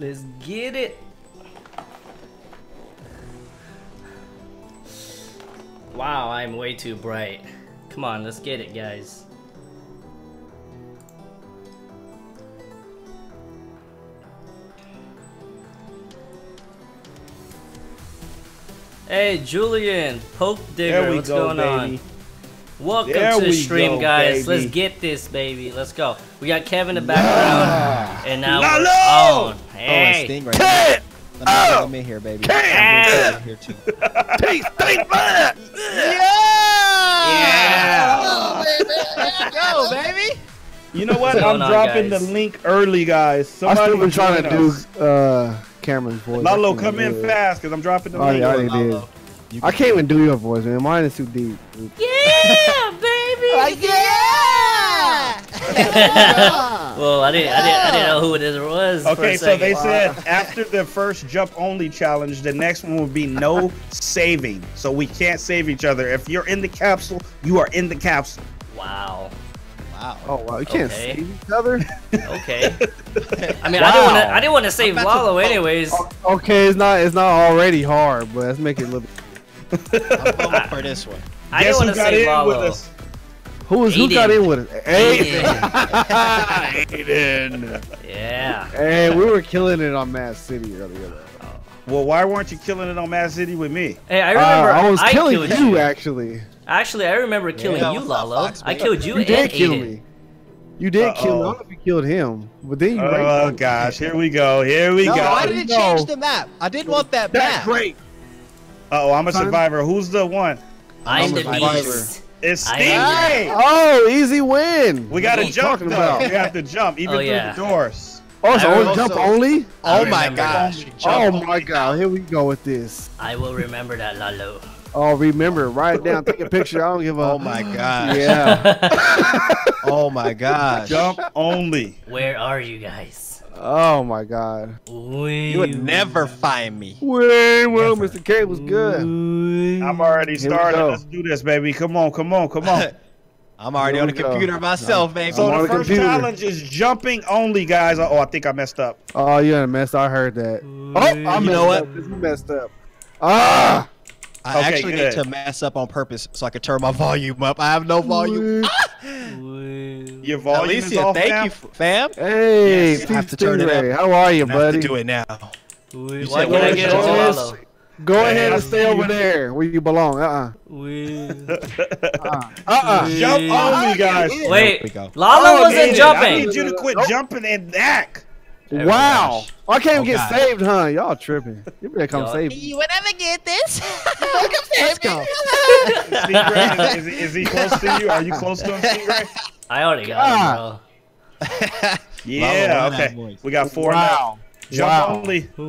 Let's get it. Wow, I'm way too bright. Come on, let's get it, guys. Hey, Julian, Poke Digger, what's go, going baby. on? Welcome There to the stream, go, guys. baby. Let's get this, baby. Let's go. We got Kevin in the background, and now Lalo! we're on. Oh, Hey, right Stingray. Let me get him in here, baby. Cat! I'm here too. Taste, taste that. yeah. Go, baby. You know what? I'm on, dropping guys? the link early, guys. So I Somebody still been trying to join do uh, Cameron's voice. Lalo, can't come in it. fast, cause I'm dropping the Oh, link. yeah, I did. Lalo. I can't even do your voice, man. Mine is too deep. Yeah, baby. yeah. well, I didn't, I didn't, I didn't know who it is- was. for Okay, a so they second. said after the first jump only challenge, the next one will be no saving. So we can't save each other. If you're in the capsule, you are in the capsule. Wow. Wow. Oh, wow. You can't Okay. see each other? Okay. I mean, I didn't want to, I didn't want to save I'm to Lalo, anyways. Okay, it's not it's not already hard, but let's make it a little. I'm for this one. I Guess didn't who want to save Lalo. Us? Who was who got in with it? Hey, Aiden. Yeah. hey, we were killing it on Mad City earlier. Though. Well, why weren't you killing it on Mad City with me? Hey, I Uh, remember I was killing killed you, you. actually. Actually, I remember killing Yeah, you, Lalo. Fox, I killed you, You and did kill Aiden. me. You did kill me. I Uh-oh. don't know if you killed him, but then you. Oh raped gosh, here we go. Here we No, go. I didn't change the map. I didn't want that That's map. great. Oh, I'm a survivor. Who's the one? I'm I'm the a survivor. beast. It's I Stingray. Oh, easy win. We got to What are you jump though. about? We have to jump even Oh, through yeah. the doors. Oh, so I only also- jump only? Oh my remember gosh. Oh jumped. my god, here we go with this. I will remember that, Lalo. Oh, remember, write it down, take a picture. I don't give a. Oh my gosh. Yeah. Oh my gosh. Jump only. Where are you guys? Oh my god. You would never find me. Way well, Mr. K was good. I'm already started. go. Let's do this, baby. Come on, come on, come on. I'm already on we the go. computer myself, baby. So I'm the the first computer. challenge is jumping only, guys. Oh, I think I messed up. Oh, you had a mess. I heard that. Oh, I You messed know what? up 'cause You messed up. Ah! I Okay, actually good. need to mess up on purpose so I can turn my volume up. I have no volume. Ah! Your volume is Alicia, off thank now? you, fam. Hey, Yes, I have to turn it Stingray. How are you, I have to buddy? do it now. Why said can I get it to Jonas? Lalo? Go Yeah, ahead I and stay over there where you belong. Uh-uh. uh-uh. Uh-uh. Jump only, ah, guys. We Wait, go. Lalo Oh, wasn't jumping. I need you to quit jumping and back. Wow. I can't even Oh, get God. saved, huh? Y'all tripping. You better come Y'all- save me. You would never get this. Let's go. Is, is, is he close to you? Are you close to him, Stingray? I already got Ah. Yeah, Lalo, okay. We got four now. Wow. Jump Wow. only. it, bro.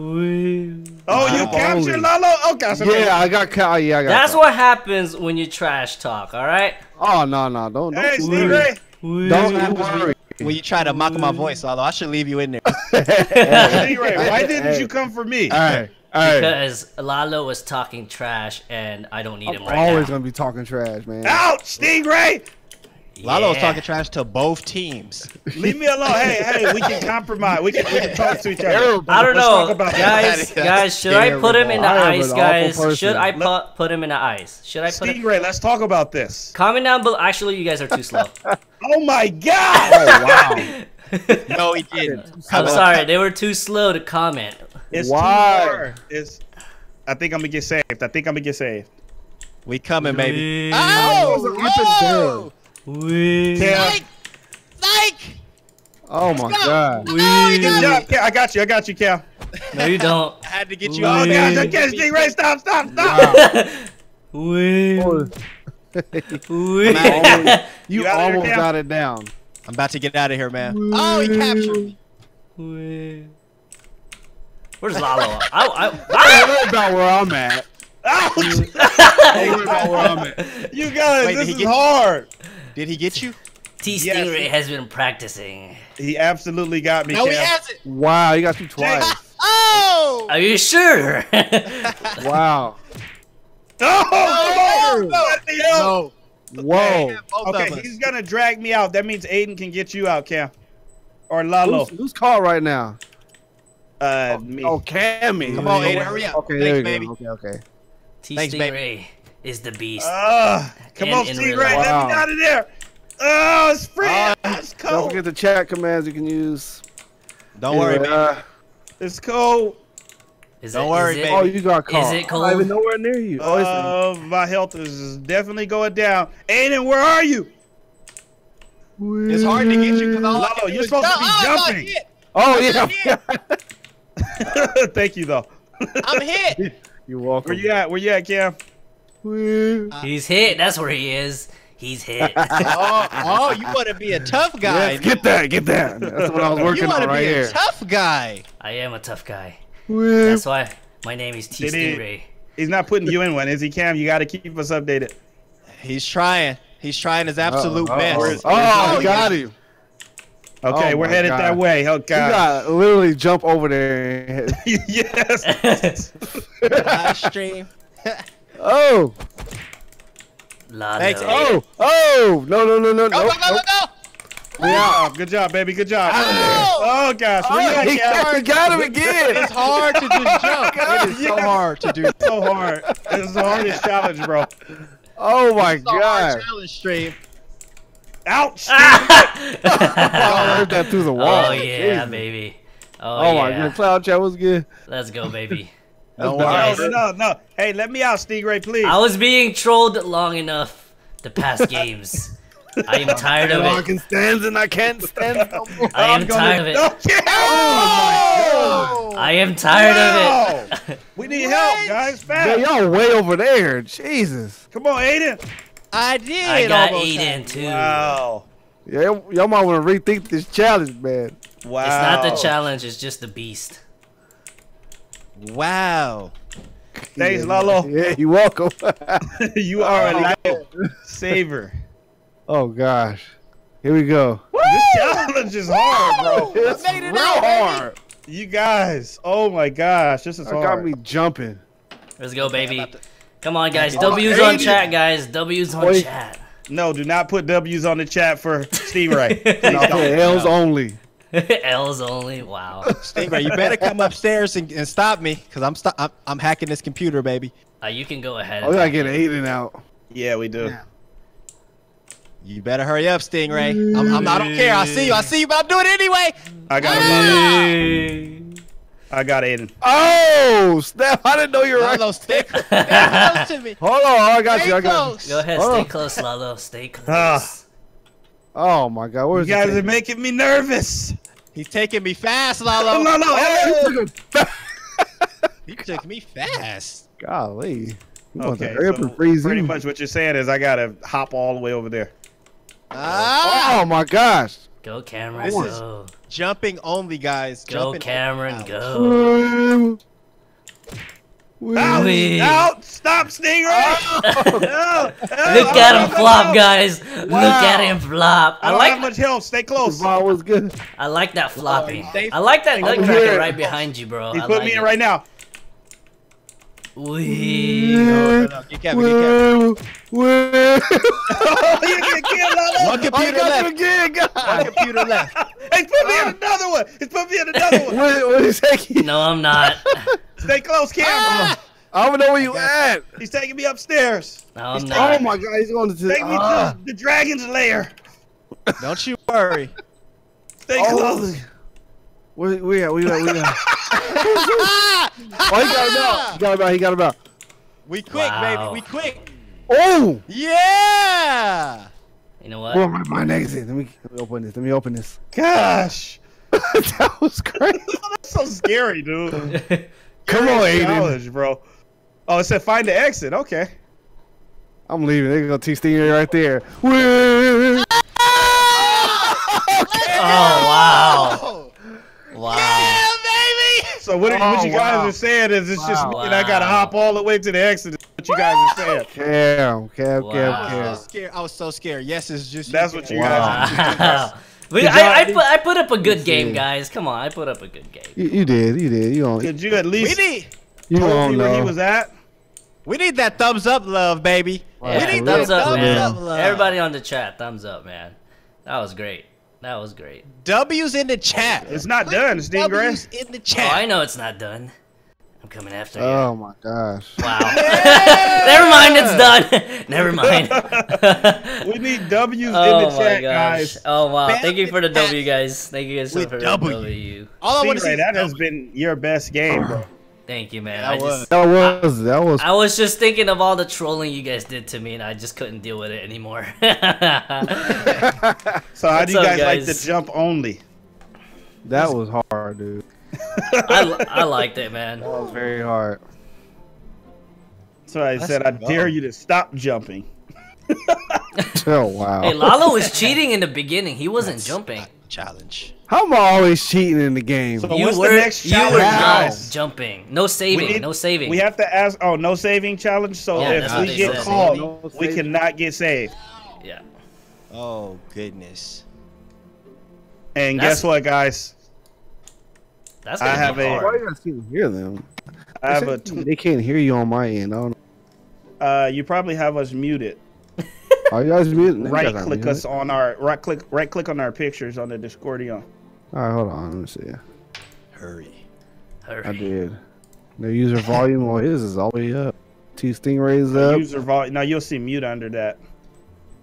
Oh, you Jump captured. Lalo? Okay, so Yeah, I got caught. Yeah, I got That's caught. what happens when you trash talk, alright? Oh, no, no. Don't, Hey, don't, Stingray. We- don't That's you worry. When you try to mock my voice, although I should leave you in there. Stingray, why didn't Hey. you come for me? Hey, hey. Because Lalo was talking trash and I don't need him right now. I'm right always now. gonna be talking trash, man. Ouch, Stingray! Lalo was Yeah. talking trash to both teams. Leave me alone. Hey, hey, we can compromise. We can, we can talk to each other. Terrible. I don't Let's know, talk about guys. Guys, should I put him in the terrible. I am ice, guys? Should I person. put put him in the ice? Should I put him? Stingray, let's talk about this. Comment down below. Actually, you guys are too slow. Oh my God! Oh, wow. No, he didn't. I'm sorry, they were too slow to comment. It's Why? too. It's. I think I'm gonna get saved. I think I'm gonna get saved. We coming, baby. Oh, Oh! We- Cam, Psych! Oh my god. we- good job, Cam. I got you. I got you, Cal. No, you don't. I had to get you Oh, out Oh gosh, I there. can't Stingray. Stop! Stop! Stop! We- Oh, we- outta you You out of here, almost got it down. I'm about to get out of here, man. Oh, he captured me. we- Where's Lalo? I, I, Don't ah! worry about where I'm at. Ouch! Don't worry about where I'm at. You guys, Wait, this he is get- hard. Did he get you? T Yes. Stingray has been practicing. He absolutely got me, No, he hasn't. Wow, you got you twice. Oh! Are you sure? Wow. Oh, come on! Let me out. No. Whoa. Both Okay, he's gonna drag me out. That means Aiden can get you out, Cam. Or Lalo. Who's, who's caught right now? Uh, me. Oh, Cammy. Come on, Aiden, hurry up. Okay, Thanks, there you baby. go. Okay, okay. T Thanks, baby. Stingray is the beast. Uh, come In- on, in Stingray, real let life. me out of there. Oh, it's free. Uh, it's Don't forget the chat commands you can use. Don't worry, Yeah. man. It's cold. is don't it, worry, is it, baby. Oh, you got caught. it I'm not even nowhere near you. Oh, Uh, my health is definitely going down. Aiden, where are you? It's hard to get you because all I Lalo, can you're is supposed to be Oh, jumping. Oh Yeah. yeah. Thank you, though. I'm hit. You're welcome. Where you at? Where you at, Cam? Where- uh, He's hit. That's where he is. He's hit. oh, oh, you want to be a tough guy. Yes, get that, get that. That's what I was working on right here. you working want on to be here. a tough guy. I am a tough guy. That's why my name is T Did he- Stingray. He's not putting you in one, is he, Cam? You got to keep us updated. He's trying. He's trying his absolute Uh-oh, best. uh-oh. Oh, oh he got him. Okay, Oh we're headed God. that way. Oh, God! You got to literally jump over there. yes. Live stream. Oh, Lalo. Thanks, oh, oh! No, no, no, no, Go, no. go, go, go, go. Good job. Ah, good job, baby. Good job. Oh! Oh, gosh. Oh, at, he Cam? got, got him again. It's hard to just jump. It is so Yeah. hard to do. It's so hard. It's the hardest challenge, bro. Oh my It's a hard god! challenge stream. Ouch. Oh, I heard that through the oh, wall. oh yeah, Jesus. baby. Oh, Oh my god, Cloud Chat was good. Let's go, baby. Don't No, worry. no, no, no. Hey, let me out, Stingray, please. I was being trolled long enough the past games. Oh I am tired of it. I it. can stand and I can't stand no more. I am tired of it. Okay. Oh, I am tired Wow. of it. We need help, guys. Yeah, Fast. y'all way over there. Jesus. Come on, Aiden. I did. I got Aiden have- too. Wow. Yeah, y'all, y'all might want to rethink this challenge, man. Wow. It's not the challenge, it's just the beast. Wow. Thanks, yeah, Lalo. Yeah, you're welcome. you are a life saver. oh gosh. Here we go. This challenge is hard, bro. It's it real out, baby. hard. You guys. Oh my gosh, this is That got me jumping. Let's go, baby. Come on, guys. Oh, W's on chat, guys. W's on Wait. chat. No, do not put W's on the chat for Stingray. Please Okay, don't. L's only. L's only. Wow. Stingray, you better come upstairs and, and stop me, cause I'm, sto- I'm I'm hacking this computer, baby. Uh, you can go ahead. Oh, we gotta get Aiden out. Yeah, we do. You better hurry up, Stingray. I'm, I'm, I don't care. I see you. I see you, but I'm doing it anyway. I got Ah! him. I got Aiden. Oh, snap! I didn't know you were right. Lalo, stick. Stay close to me. Hold on, I got Stay you. I got you. Go ahead. Oh. Stay close, Lalo. Stay close. Ah. Oh my God, You guys are making me nervous. He's taking me fast, No, Lalo. no, no. Oh, He took me fast. Golly. You Okay, so pretty much what you're saying is I gotta hop all the way over there. Ah! Oh my gosh. Go, Cameron. This is- Jumping only, guys. Go, Jumping Cameron. only. Go. Out! Wee. Out! Stop, Stingray! Oh. No, no, Look at him flop, no. guys. Look at him flop. I I don't have like. much health. Stay The close. ball was good. I like that floppy. they- I like that I'm nutcracker here. right behind you, bro. He put like me in it. right now. Wee. No, no, no. Get Kevin, get Kevin. Where? Where? Oh, you get killed, Lalo. One computer got left. again, One computer left. He's put me in another one. He's put me in another one. What, what is taking? No, I'm not. Stay close, Cam. Ah! I don't know where you at. He's taking me upstairs. No, I'm Oh my God, he's going to. Take me Ah. to the dragon's lair. Don't you worry. Stay Oh, close. Where, where, at? where, you at? where you at? Oh, he got him out. He got him out. He got him out. We quick, Wow. baby. We quick. Oh! Yeah. You know Where what? my, my exit. Let me, let me open this. Let me open this. Gosh. that was great. That's so scary, dude. Come on, Aiden. Bro. Oh, it said find the exit. Okay. I'm leaving. They're gonna teach Stinger right there. Where? Oh wow! Oh. Wow! Yeah, baby. So what, Oh, what you oh, guys wow. are saying is it's just Wow. and I gotta hop all the way to the exit. What you guys are saying? Cam, Cam, Wow. Cam, I was so scared. I was so scared. Yes, it's just. That's what you Wow. guys. Wow! But I, I put I put up a good game, see. guys. Come on, I put up a good game. You, you did, you did. You don't, Did you at least? We least need. you told don't where he was at? We need that thumbs up love, baby. Yeah, we need thumbs up, thumbs up love. Everybody on the chat, thumbs up, man. That was great. That was great. W's in the chat. It's not done, Stingray. W's in the Oh, chat. I know it's not done. I'm coming after you. Oh my gosh. Wow. Never mind, it's done. Never mind. We need W's in the chat. oh my gosh. guys. Oh wow. Bam Thank you for the in the chat. W, guys. Thank you guys With for the W. W. All I want to see Stingray, is that has been your best game, bro. Thank you, man. That I was. just That was that was I was just thinking of all the trolling you guys did to me, and I just couldn't deal with it anymore. So how What's do you up, guys, like the jump only? that was hard, dude. I, I liked it, man. That was very hard. So I Let's said, I go. dare you to stop jumping. Oh wow. Hey, Lalo was cheating in the beginning. He wasn't jumping. Challenge. How am I always cheating in the game? So You what's were the next you were challenge, not guys? jumping. No saving. need- no saving. We have to ask. Oh, no saving challenge. So Yeah, if that's we get said. caught, No we cannot get saved. yeah. Oh goodness. And That's- guess what, guys? That's I gonna have be a- hard. Why you guys can't hear them? I have They a. Tw- they can't hear you on my end. I don't know. uh, you probably have us muted. Are you guys muted? Right click muted. us on our right click right click on our pictures on the Discordion. All right, hold on. Let me see. Hurry. Hurry. I did. The user volume on his is all the way up. T Stingray's up. User volume. Now you'll see mute under that.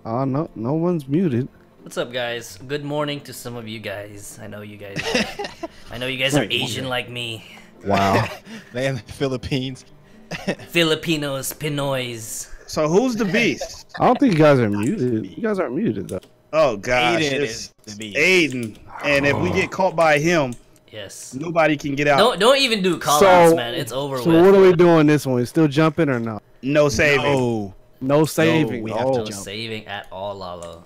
Oh no, no one's muted. What's up, guys? Good morning to some of you guys. I know you guys. I know you guys are Asian like me. Wow. They in the Philippines. Filipinos, Pinoys. So who's the beast? I don't think you guys are muted. You guys aren't muted though. Oh gosh, Aiden it's is the beast. Aiden. And if we oh. get caught by him, Yes. nobody can get out. Don't don't even do call So- outs, man. It's over So with. what are we doing this one? Still jumping or not? No saving. Oh. No saving. we have oh. to no jump. saving at all, Lalo.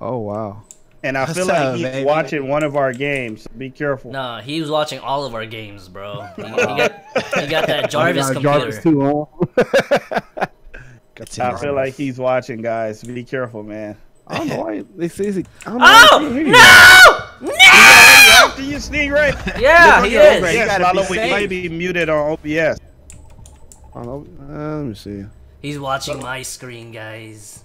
Oh wow. And I feel What's like up, he's baby? watching one of our games. So be careful. Nah, he was watching all of our games, bro. He, he got he got that Jarvis got computer. Jarvis too on. It's I in feel like he's watching, guys. Be careful, man. I don't know why they say. it's- know why Oh they can't you. no! No! After you, Stingray. Yeah, he Yes, is. You gotta Lalo, be we safe. might be muted on OBS. I. Uh, let me see. He's watching my screen, guys.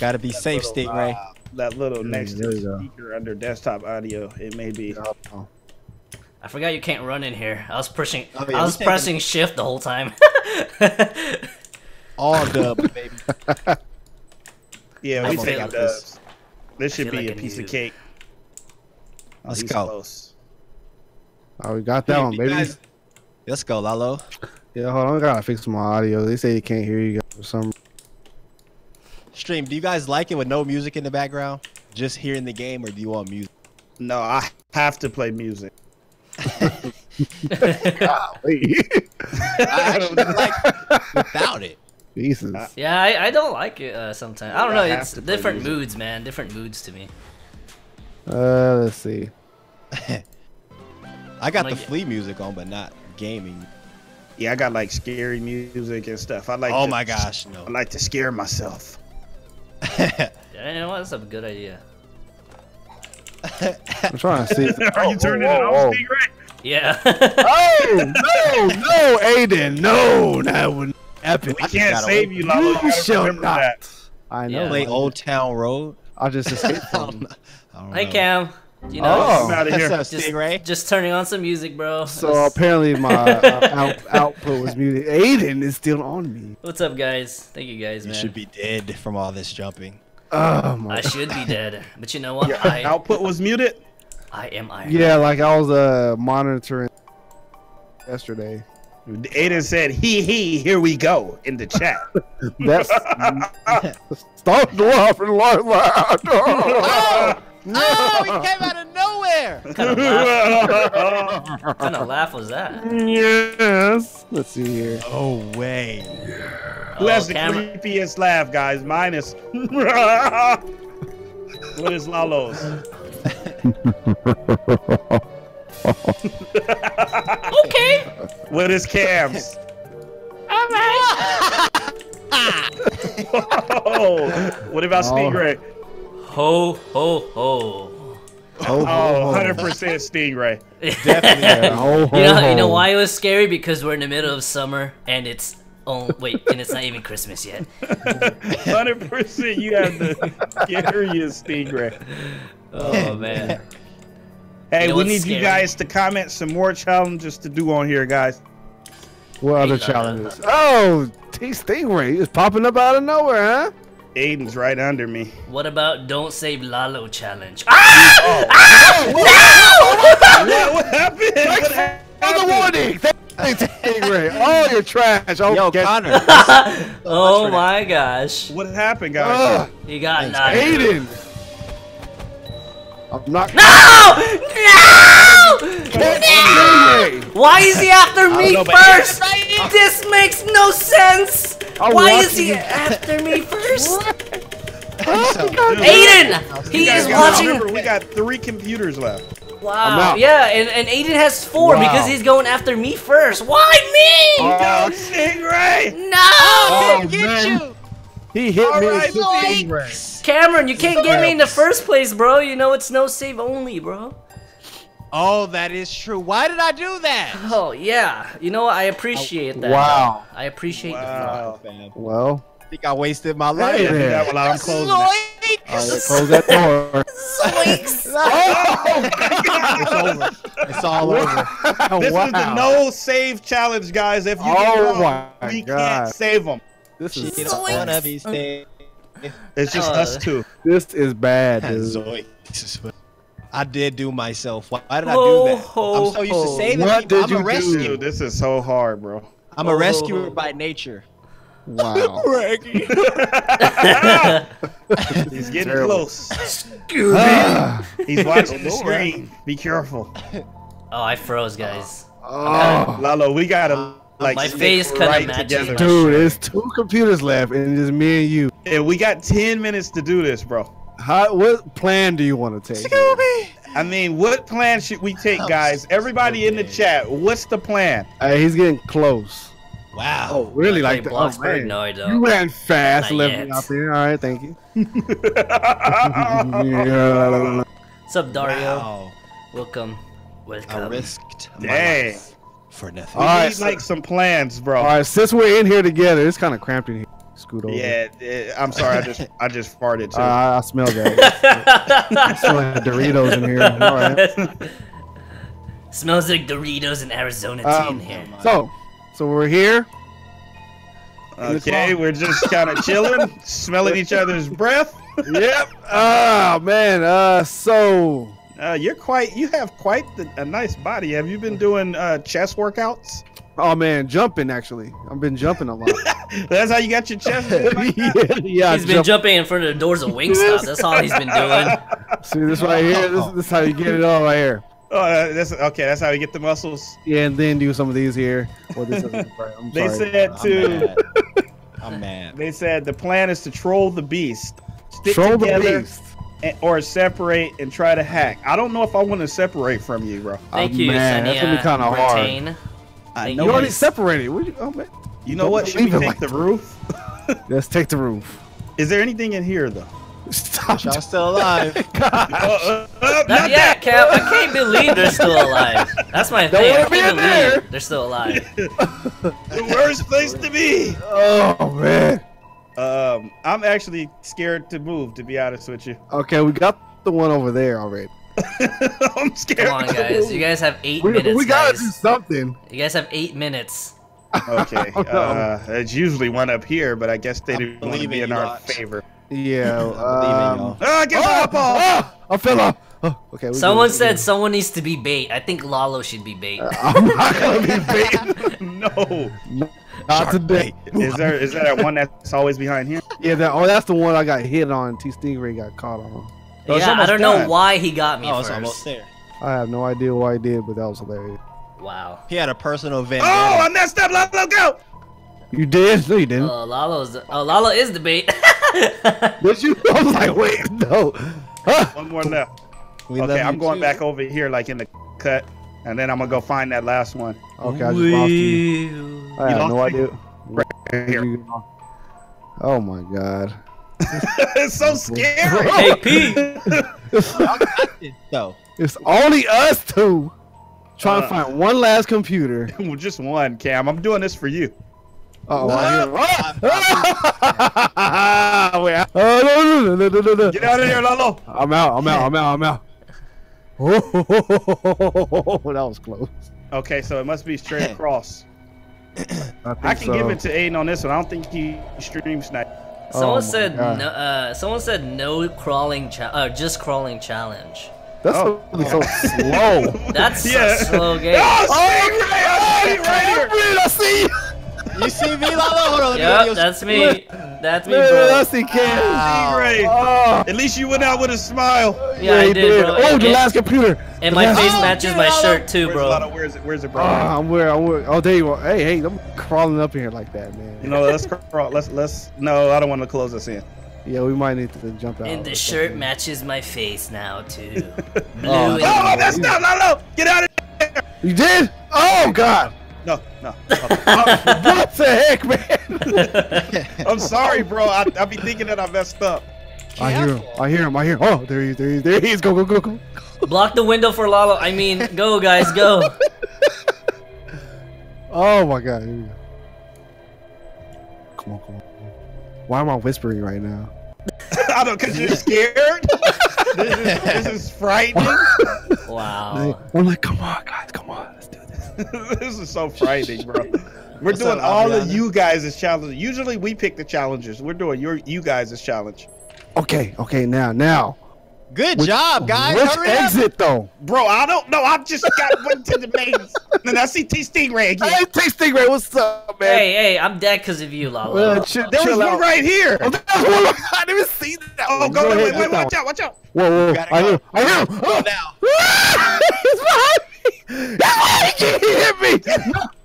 Gotta be safe, Stingray. That little next there go. speaker under desktop audio. It may be. Oh, I forgot you can't run in here. I was pushing. Oh, yeah, I was taking- pressing shift the whole time. All dub, baby. Yeah, we feel take like it. Does. This should be like a a piece noob. of cake. Let's go. Close. oh, we got that one, baby. guys- Let's go, Lalo. Yeah, hold on. I gotta fix my audio. They say they can't hear you guys for some. Stream, do you guys like it with no music in the background? Just hearing the game, or do you want music? No, I have to play music. Wait. I actually like without it. Jesus. yeah, I, I don't like it uh, sometimes. I don't know. I It's different music. moods, man. Different moods to me. Uh, let's see. I got the Like- Flee music on, but not gaming. Yeah, I got like scary music and stuff. I like. Oh to- my gosh, no. I like to scare myself. Yeah, you know what? That's a good idea. I'm trying to see. Are you turning whoa, it whoa. on, Stingray? Yeah. Oh no, no, Aiden, no, that would happen. We can't save wait. you, Lalo. You You shall not. that. I know. Yeah. Play Old Town Road. I just escaped I don't from. know. I don't hey know. Cam. You know, Oh. I'm out of here. up, just, Stingray? just turning on some music, bro. So Let's- apparently my uh, out, output was muted. Aiden is still on me. What's up, guys? Thank you, guys, You man. should be dead from all this jumping. Oh my. I should be dead, but you know what? Your I output was muted. I am Iron. Yeah, like I was uh monitoring yesterday. Aiden said, "He he, here we go" in the chat. That's stop laughing like that. Oh, he came out of nowhere. What kind of laugh, what kind of laugh was that? yes. Let's see here. Oh way. Who has Oh, the camera- creepiest laugh, guys? Mine is. what is Lalo's? Okay. What is Cam's? oh, what about Oh. Stingray? Ho ho ho. Ho, ho, Oh, 100% Stingray. Definitely. Yeah, ho, ho, You know, you know why it was scary? Because we're in the middle of summer and it's oh wait, and it's not even Christmas yet. 100% you have the scariest Stingray. Oh man. Hey, You know we need scary? you guys to comment some more challenges to do on here, guys. What other challenges? Oh, T Stingray is popping up out of nowhere, huh? Aiden's right under me. What about don't save Lalo challenge? Ah! What, what happened? What happened? Another warning. Thanks, Stingray. Oh, you're trash. Oh, Yo, get- Connor. Oh my gosh. What happened, guys? Ugh, You got Thanks, Lalo. Aiden. I'm not. No! No! Stingray. Why is he after me know, first? This makes no sense. I'm Why is he after me first? Dude, Aiden! He is watching. Remember, we got three computers left. Wow. Yeah, and, and Aiden has four Wow. because he's going after me first. Why me? Oh, No, Stingray! No! Oh, Get man. you. He hit All me right, with Stingray. Cameron, you can't get me in the first place, bro. You know it's no save only, bro. Oh, that is true. Why did I do that? Oh yeah. You know what? I appreciate that. Wow. I appreciate Wow. Fam. Well, I think I wasted my Hey life. Yeah, that while I'm closing it. all right, close that door. the Zoinks! It's over. It's all over. This wow. is the no save challenge, guys. If you Oh get wrong, we God. can't save them. This is don't Zoinks. wanna be staying. It's just Uh, us two. this is bad, dude. Zoinks. I did do myself. Why did I do that? ho, I'm so used ho. to saving What people. did I'm you a do? rescue. Dude, this is so hard, bro. I'm a rescuer ho. by nature. Wow. He's getting Terrible. close. Ah. He's watching the screen. Be careful. Oh, I froze, guys. oh. Lalo, we gotta like My face kinda right matches together. my- Dude, there's two computers left, and it's me and you. Yeah, we got 10 minutes to do this, bro. How, what plan do you want to take? Scooby. I mean, what plan should we take, oh, guys? Everybody in the chat, what's the plan? Hey, he's getting close. Wow. Oh, really? I Like play that? Oh, Bloxburg? man. no, I You don't. ran fast, Not left yet. me out there. All right, thank you. Yeah. What's up, Dario? Wow. Welcome. I Welcome. risked my Dang. life for nothing. We All right, need so- like some plans, bro. All right, since we're in here together, it's kind of cramped in here. Scoot over. Yeah, I'm sorry. I just I just farted too. Uh, I smell that. I smell like Doritos in here. All right. Smells like Doritos in Arizona tea Um, in here. So, so we're here. okay, we're just kind of chilling, smelling each other's breath. Yep. Oh man. Uh, so Uh, you're quite. You have quite the, a nice body. Have you been doing uh, chest workouts? Oh man, jumping actually. I've been jumping a lot. That's how you got your chest. like yeah, yeah. He's been jump- jumping in front of the doors of Wingstop. That's all he's been doing. See this right here. This, this is how you get it all right here. Oh, uh, that's okay. That's how you get the muscles. Yeah, and then do some of these here. Well, this isn't right. I'm They sorry. said I'm to. I'm mad. They said the plan is to troll the beast, stick Troll the together, beast. or separate and try to hack. I don't know if I want to separate from you, bro. Thank Oh, you, man, that's gonna be kinda hard. Retain. I know You already it. separated. What you, oh man. You know Don't what? Should we take like the that. roof? Let's take the roof. Is there anything in here though? Stop. Y'all still alive? Uh, uh, uh, Not not yet, that. Cap. I can't believe they're still alive. That's my Don't thing. I wanna be can't in there. they're still alive. the worst place to be. Oh man. Um, I'm actually scared to move. To be honest with you, Okay, we got the one over there already. I'm scared. Come on, guys. You guys have eight We, minutes, we gotta do something. You guys have eight minutes. Okay. Uh, it's usually one up here, but I guess they I didn't want to be in in our lot. favor. Yeah. I believe in Um, y'all. Ah, get oh, up, Paul. oh, I fell off. Oh, okay. Someone said good. someone needs to be bait. I think Lalo should be bait. I'm not gonna be bait. no. Not today. Is there is there that one that's always behind here? Yeah, that, oh, that's the one I got hit on. T Stingray got caught on. Oh, yeah, I don't know why he got me Oh, it's almost first. there. I have no idea why I did, but that was hilarious. Wow. He had a personal vendetta. Oh. I messed up. Let, let go. You did? No, you didn't. Uh, Lalo's. Oh, Lalo is the bait. did you? I was like, wait, no. Huh? One more left. We Okay, I'm going too. back over here, like in the cut, and then I'm gonna go find that last one. Okay, I just lost you. I You have no lost me? idea. Right here. Oh my god. it's so scary. Hey, P. So, It's only us two trying Uh. to find one last computer. well, just one, Cam. I'm doing this for you. Uh-oh, What? I hear-! Wait, I- oh, no, no, no, no, no, no, no. Get out of here, Lalo. I'm out. I'm out. I'm out. I'm out. Oh, that was close. Okay, so it must be straight across. I, I can so. give it to Aiden on this one. I don't think he streams snipe. Someone Oh said no, uh, someone said no crawling cha- uh, just crawling challenge. That's Oh. so, so slow. That's Yeah. a slow game. Oh, Stingray! I see it right here. I see you. You see me, Lalo? Hold on. let me Yep, that's me. That's me, bro. I see Cam. Stingray. Oh, At least you went out with a smile. Yeah, I he did, bro. Oh, And- the last computer. And The my face Oh, matches get my shirt too, Where's bro. Where's it? Where's it, bro? Oh, I'm where I'm where. Oh, there you are. Hey, hey, I'm crawling up in here like that, man. You know, let's crawl. Let's let's. No, I don't want to close us in. Yeah, we might need to jump out. And the shirt something. matches my face now too. Blue Oh, and Oh, that's not Lalo. Get out of here. You did? Oh God! No, no. what the heck, man? I'm sorry, bro. I I be thinking that I messed up. I hear him. I hear him. I hear. Him. Oh, there he is. There he is. There he is. Go, go, go, go. Block the window for Lalo. I mean, go guys, go. Oh my God. Here we go. Come on, come on. Why am I whispering right now? I don't, cause you're scared. this, is, this is frightening. Wow. I'm like, come on, guys, come on, let's do this. this is so frightening, bro. We're What's doing up, all of you guys' challenges. Usually we pick the challengers. We're doing your you guys' challenge. Okay, okay, now, now. Good Which- job, guys. Which Hurry up. exit though? Bro, I don't know. I just got one to the mains. And I see T Stingray again. Hey, T Stingray, what's up, man? Hey, hey, I'm dead because of you, Lalo. Well, chill, There was chill one right here. Oh, that's one. I didn't even see that. Oh, one. go, wait, ahead, wait, get wait, watch one. out, watch out. Whoa, whoa, Gotta I go. hear him. I hear him. Go Oh, now. He's behind me. He hit me.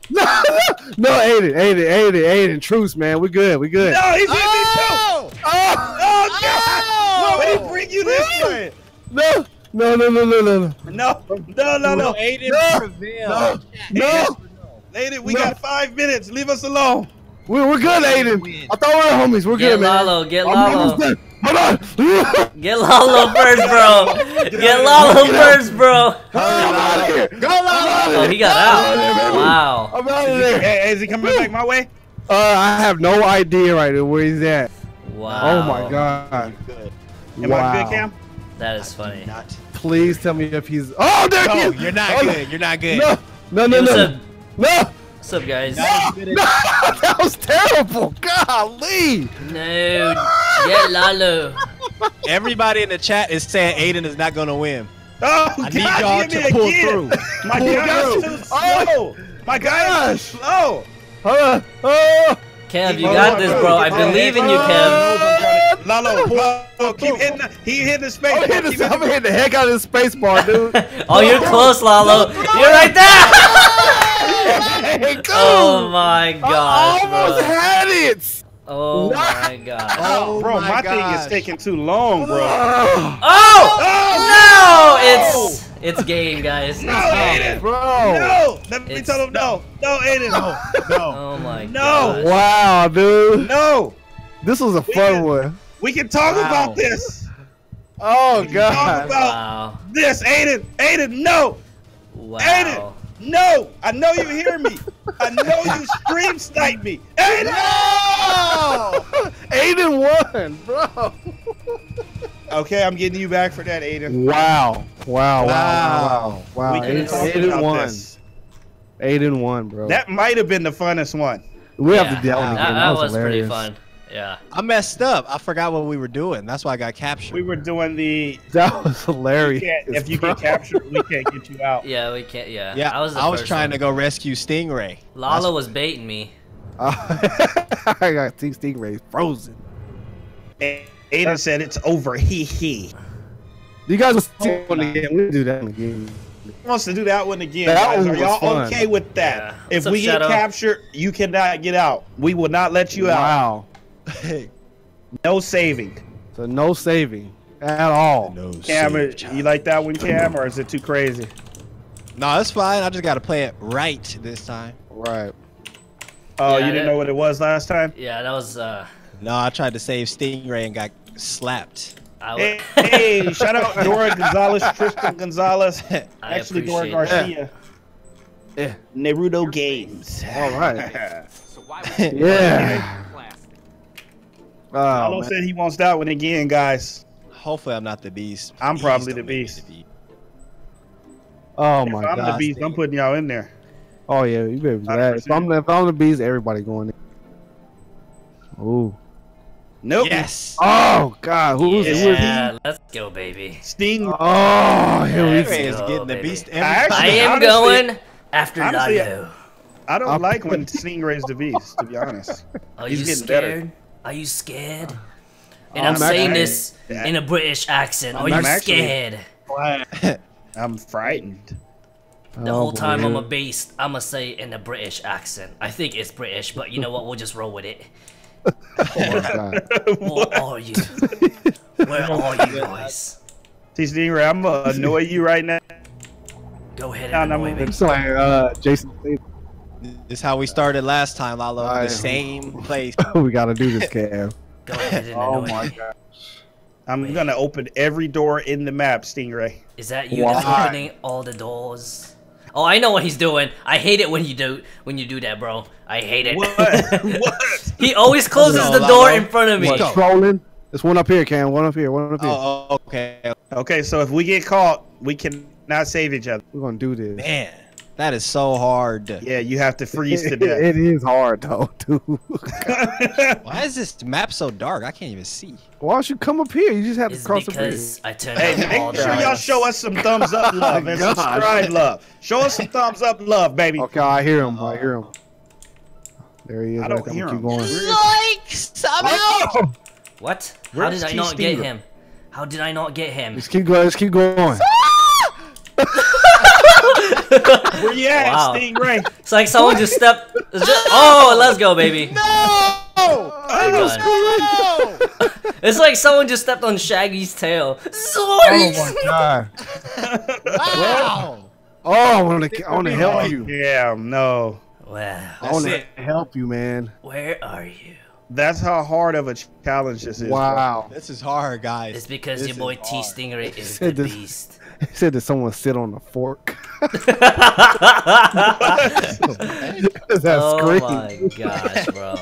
No, no, no, Aiden, Aiden, Aiden, Aiden, truce, man. We good, we good. No, he's hit me too. Oh! Oh, Oh! God. What did he bring you this way? No, no, no, no, no, no, no. No, no, no, no. Aiden No. prevailed. No, Lady, we No. got five minutes. Leave us alone. we're, we're good, Aiden. I thought we were homies. We're Get good, man. Get Lalo, get I'm Lalo. almost done. Hold on. Get Lalo first, bro. Get Lalo first, bro. I'm out of here. Go, Lalo! Oh, he got out. Wow. I'm out of there. Hey, is he coming back my way? Uh, I have no idea right now where he's at. Wow. Oh my god. Good. Am wow. I good, Cam? That is funny. Not. Please tell me if he's. Oh, there he is. you're not Oh, good. You're not good. No, no, no, no, up? no. What's up, guys? No, that was terrible. Golly. No. Get Lalo. Everybody in the chat is saying Aiden is not gonna win. Oh, I need y'all to pull again. through. My Pull guy is through. too slow. My guy is too slow. Hold. Oh. Kev, you Oh, got this, bro. I oh, believe in you, oh, Kev. Lalo, Lalo, keep hitting. The, he hit the space. Oh, I'm hitting, keep the, I'm hitting- hitting the heck out of this space bar, dude. Oh, you're close, Lalo. You're right there. hey, go. Oh my I almost bro. had it. Oh my god. Oh Bro, oh my my, thing is taking too long, bro. Oh, Oh no! It's oh! It's game, guys. It's No, game. Aiden. bro. No, let me It's- tell him no. No, Aiden. No, no, Oh my god. No. gosh. Wow, dude. no. This was a We fun did- one. We can talk Wow. about this. Oh, Talk God. about Wow. this, Aiden. Aiden, no. Wow. Aiden, no. I know you hear me. I know you stream snipe me. Aiden. Oh! Aiden won, bro. Okay, I'm getting you back for that, Aiden. Wow. Wow, wow, wow, wow. we wow. can Aiden, talk Aiden about won. this. Aiden won, bro. That might have been the funnest one. we have Yeah, to do that one That, again. that That, was pretty hilarious. fun. Yeah. I messed up. I forgot what we were doing. That's why I got captured. We were doing the. That was hilarious. Can't, if you bro. get captured, we can't get you out. Yeah, we can't. Yeah. yeah, I was. I was trying one. to go rescue Stingray. Lala was baiting me. I got T Stingray frozen. Aiden said it's over. He he. You guys will see one again. We'll do that one again. Wants to do that one again. That guys. one Are y'all fun. okay with that? Yeah. If up, we get Shadow? captured, you cannot get out. We will not let you out. Wow. No saving. So no saving at all. no, Cam, save uh, you like that one, Cam, or is it too crazy? No, that's fine. I just got to play it right this time. Right. Oh, Yeah, you didn't that- know what it was last time? Yeah, that was. uh No, I tried to save Stingray and got slapped. Hey, hey, shout out Dora Gonzalez, Tristan Gonzalez, I actually Dora appreciate Garcia, Yeah. Naruto Games. All right. So why would you Yeah. class? Oh, Hollow man. said he wants that one again, guys. Hopefully, I'm not the beast. I'm Please probably the beast. the beast. oh if my I'm the god. beast, I'm putting y'all in there. Oh yeah, you better be glad. If I'm, if I'm the beast, everybody going in. Ooh. Nope. Yes. Oh god, who's who is he? Yeah, let's go, baby. Sting. Oh, here we Let's go. Ray is go, getting the baby. beast I actually- I am honestly- going after honestly, Lalo. I don't like when Stingray's the beast, to be honest. Are he's you getting better. scared? Are you scared? Uh, and I'm I'm, saying actually- this in a British accent. Are I'm you actually- scared? I'm frightened. The Oh, whole time I'm a beast, I'ma say in a British accent. I think it's British, but you know what? We'll just roll with it. Oh my god. Where are you? Where are you guys? See, Stingray, I'm gonna annoy you right now. Go ahead No, and no, annoy me. It's like uh, Jason. This is how we started last time, Lalo. I- The same place. we gotta do this, Cam. Go ahead and Oh my me. god. I'm gonna open every door in the map, Stingray. Is that you that's Why? opening all the doors? Oh, I know what he's doing. I hate it when you do when you do that, bro. I hate it. What? what? he always closes No, the door in front of me. What, trolling? There's one up here, Cam. One up here. One up here. Oh, okay. Okay, so if we get caught, we cannot save each other. We're gonna do this. Man, that is so hard. Yeah, you have to freeze to death. it is hard though, dude. Why is this map so dark? I can't even see. Why don't you come up here? You just have to It's cross the bridge. because I turned hey, on all make sure y'all show us some thumbs up love and oh subscribe love. Show us some thumbs up love, baby. Okay, I hear him. I hear him. Uh, there he is. I don't there. hear Keep him. going. Likes! I'm out! What? How Where's did I not get him? How did I not get him? Let's keep going. Let's keep going. Ah! Where you at, Wow. Stingray? It's like someone just stepped. just- oh, let's go, baby. No! I was No! It's like someone just stepped on Shaggy's tail. Oh my god. Wow! Oh, I want to. I want to help oh, you. Yeah, no. Wow. I want to help you, man. Where are you? That's how hard of a challenge this is. bro. Wow. This is hard, guys. It's because This your boy T hard. Stingray is the beast. He said that someone sit on a fork. That's oh scream. my gosh, bro.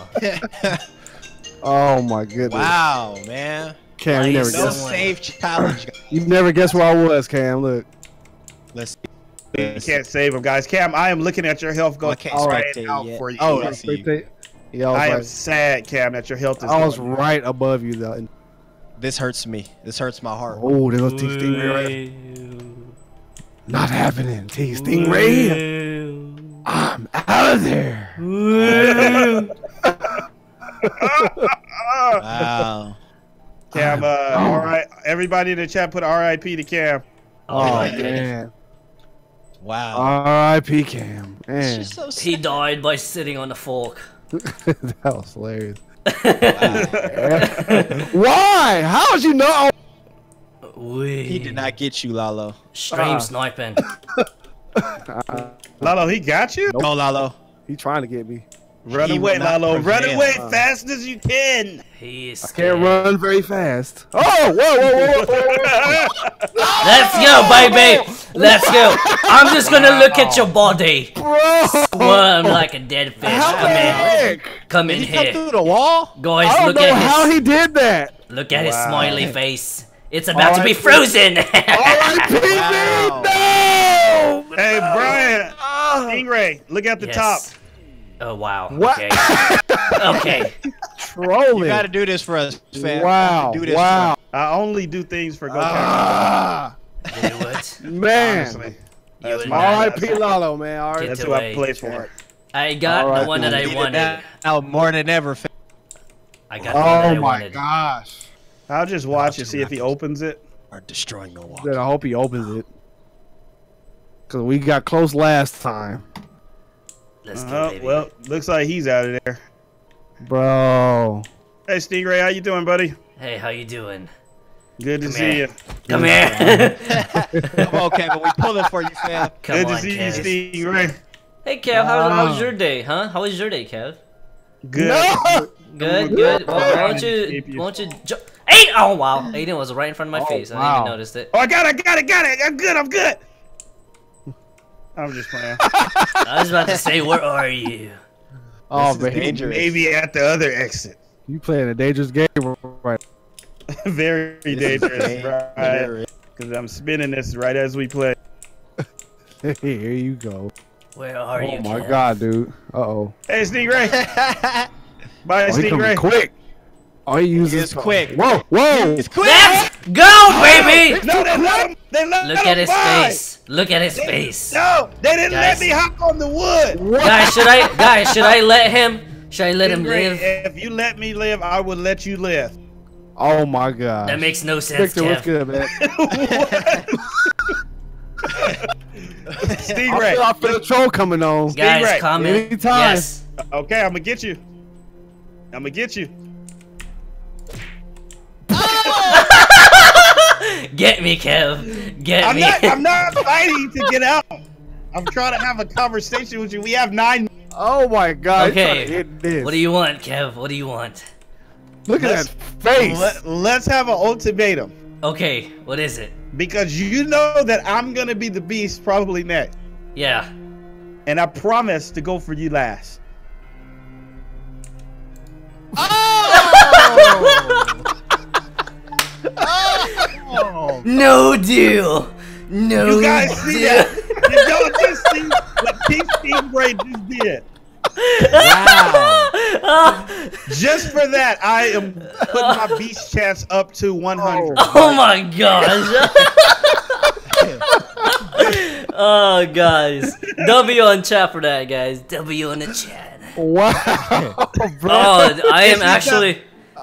Oh my goodness. Wow, man. Cam, you never Nice. No safe challenge. You never guessed where I was, Cam. Look. Let's see. You can't save him, guys. Cam, I am looking at your health go I can't crying spectate out yet. for you. Oh, I, I see you. Yeah, I was, I am sad, Cam, that your health is. I was going. right above you though. This hurts me. This hurts my heart. Oh, there goes T Stingray. Right. Not happening, T Stingray. I'm out of there. Wow. Cam, uh, all right. Everybody in the chat put RIP to Cam. Oh man. Wow. R.I.P. Cam. Man, so He died by sitting on the fork. that was hilarious. sad. Why? How did you know? Wee. He did not get you, Lalo. Stream Ah. sniping. Lalo, he got you. No, Lalo. He trying to get me. Run He away, will not Lalo. Run prevail. away fast as you can. He is I can't run very fast. Oh, whoa, whoa, whoa, whoa, whoa. Let's go, baby. Let's go. I'm just gonna look at your body. bro. Squirm like a dead fish. How Come in. heck? Come Did in he come through the wall? Guys, I don't look know at how his he did that. look at his smiley face. It's about to be R.I.P. frozen. R.I.P. Wow. No. Hey, Brian. Ah. Stingray, look at the Yes. top. Oh wow. What? Okay. okay. Trolling. You gotta do this for us, fam. Wow. Do this Wow. I only do things for Go Ah, Do it. man. Honestly. That's and my. I- R.I.P. Lalo, man. R.I.P. That's who I play for. I got Alright, the one that. I wanted. Now more than ever, fam. I got the one that Oh my wanted. gosh. I'll just watch and see if he opens it. Are destroying Milwaukee. Good, I hope he opens it. Cause we got close last time, Let's go, Uh, baby. well, looks like he's out of there. bro. Hey, Stingray, how you doing, buddy? Hey, how you doing? Good to Come see you. Come here. Come on, Kevin. We pulling for you, fam. Come Good on, to see Kev. you, Stingray. Hey, Kev. How, how was Ah. your day, huh? How was your day, Kev? Good. No! Good, good. good. Well, why don't you, you- why don't you jump? Aiden! Oh, wow. Aiden was right in front of my Oh, face. I didn't wow. even notice it. Oh, I got it, I got it, got it. I'm good, I'm good. I'm just playing. I was about to say, where are you? Oh, This is dangerous. Maybe at the other exit. You playing a dangerous game right? Very dangerous, right? Because I'm spinning this right as we play. Here you go. Where are oh you? Oh my Kev? god, dude. Uh oh. Hey, Stingray. Bye, Oh, he coming Stingray. quick. Oh, use uses It's quick. Whoa, whoa. It's quick. Let's go, baby! No, they let him. They let Look him at his by. face. Look at his face. No, they didn't Guys. let me hop on the wood. Guys, should I guys, should I let him should I let him live? If you let me live, I would let you live. Oh my god. That makes no sense, Victor, what's good, man? I feel, Stingray. I feel the troll coming on. Guys, Stingray, comment. anytime. Yes. Okay, I'm gonna get you. I'm gonna get you. Get me, Kev. Get I'm me. not. I'm not fighting to get out. I'm trying to have a conversation with you. We have nine. Oh my god. he's trying to okay. What do you want, Kev? What do you want? Look at Let's- that face. Let, let's have an ultimatum Okay, what is it? because you know that I'm gonna be the beast probably next, Yeah. and I promise to go for you last. No deal. No You guys see deal. that? Did y'all just see what Team Stingray just did? wow. Just for that, I am putting my beast chance up to 100. oh my gosh. oh, guys. W on chat for that, guys. W on the chat. Wow. bro. Oh, I am It's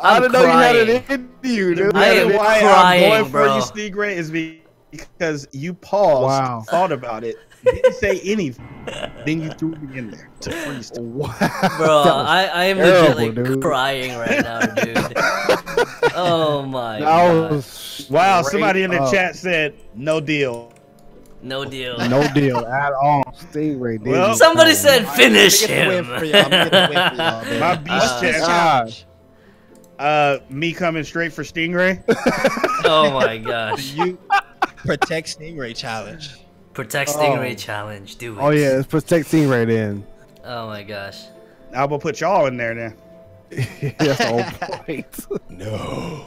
actually. I I'm didn't know you had it in you, dude. I am reason why crying, I'm going bro. for you, Stingray, is because you paused, Wow. thought about it, didn't say anything, then you threw me in there to freestyle. Wow. Bro, I, I am terrible, legitimately dude. crying right now, dude. oh my That god. was Wow, somebody in the up. chat said no deal. No deal. No deal at all. Stingray did. Well- Somebody Oh, said finish I'm gonna him. get the win for y'all. I'm gonna get the win for. My beast Uh, chance, challenge. Uh, me coming straight for Stingray. oh my gosh. You protect Stingray challenge. Protect Oh. Stingray challenge. Do it. Oh yeah, let's protect Stingray then. Oh my gosh. I will put y'all in there then. That's the whole point. No.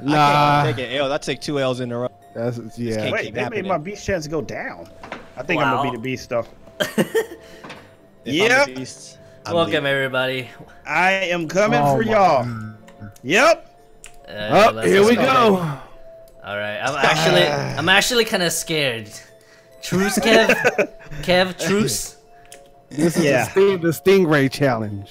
I Nah, can't take an L. I take two L's in a row. that's yeah. Can't Wait, keep they made my beast chance go down. I think I'm gonna be the beast though. If Yep. I'm the beast, I'm Welcome leaving. everybody. I am coming Oh for y'all. God. Yep. Uh, Oh, here we go. go. All right. I'm actually I'm actually kind of scared. Truce, Kev. Kev, truce. This is Yeah. the, Sting, the Stingray challenge.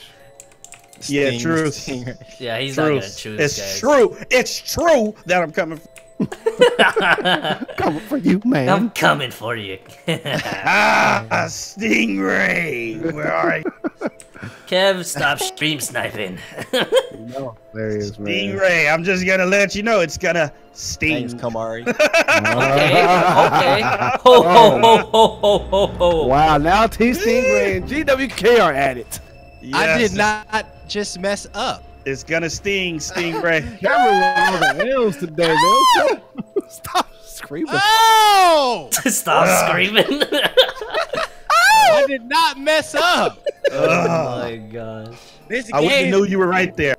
Yeah, Sting- true. Stingray. Yeah, he's not gonna Truth. choose, It's guys. true. It's true that I'm coming. For- Coming for you, man. I'm coming for you. ah, Stingray. Where are you? Kev, stop stream sniping. No, there he is, man. Stingray. I'm just gonna let you know it's gonna sting. Thanks, Kamari. okay, okay. Ho ho ho ho ho ho ho. Wow, now T Stingray and GWK are at it. I did not just mess up. It's gonna sting, Stingray. Cameron with all the L's today, man. Stop screaming. Oh! Stop screaming. I did not mess up. oh my gosh. This I wish you game knew you were right there.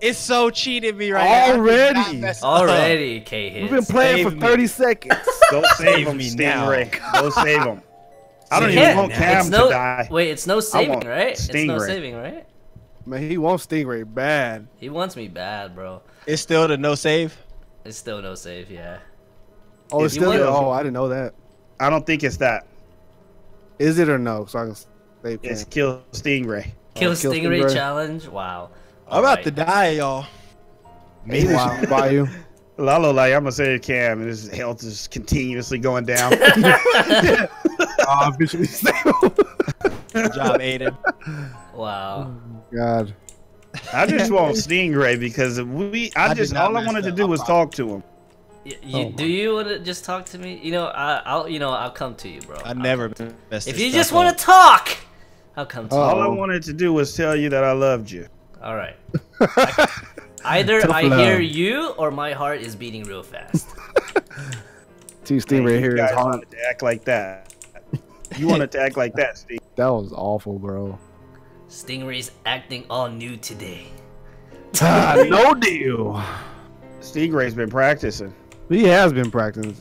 It's so cheating me right now. I did not Already? mess. Already, K hits. We've been playing Save for me. 30 seconds. Go save him, me now. Stingray. Go save him. I don't even want Cam it's to no, die. Wait, it's no saving, want right? It's no saving, right? Man, he wants Stingray bad. He wants me bad, bro. It's still the no save. It's still no save, yeah. Oh, it's If you still. want- Oh, I didn't know that. I don't think it's that. Is it or no? So I can save It's Cam. kill Stingray. Kill, Oh, kill Stingray, Stingray. challenge. Wow. I'm about Alright. to die, y'all. Meanwhile, by you. Lalo, like I'm gonna say to Cam, and his health is continuously going down. Oh, visually stable. Good job, Aiden. Wow. Oh God. I just want Stingray because we. I, I just all I wanted to do was fine. talk to him. Y- Oh you, my do you want to just talk to me? You know, I, I'll. You know, I'll come to you, bro. I never come messed If you just want to talk, I'll come to Oh. All I wanted to do was tell you that I loved you. All right. Either Tough I love. hear you or my heart is beating real fast. T Stingray you here is guys hard. to act like that. You wanted to act like that, Steve. That was awful, bro. Stingray's acting all new today. Ah, no deal. Stingray's been practicing. He has been practicing.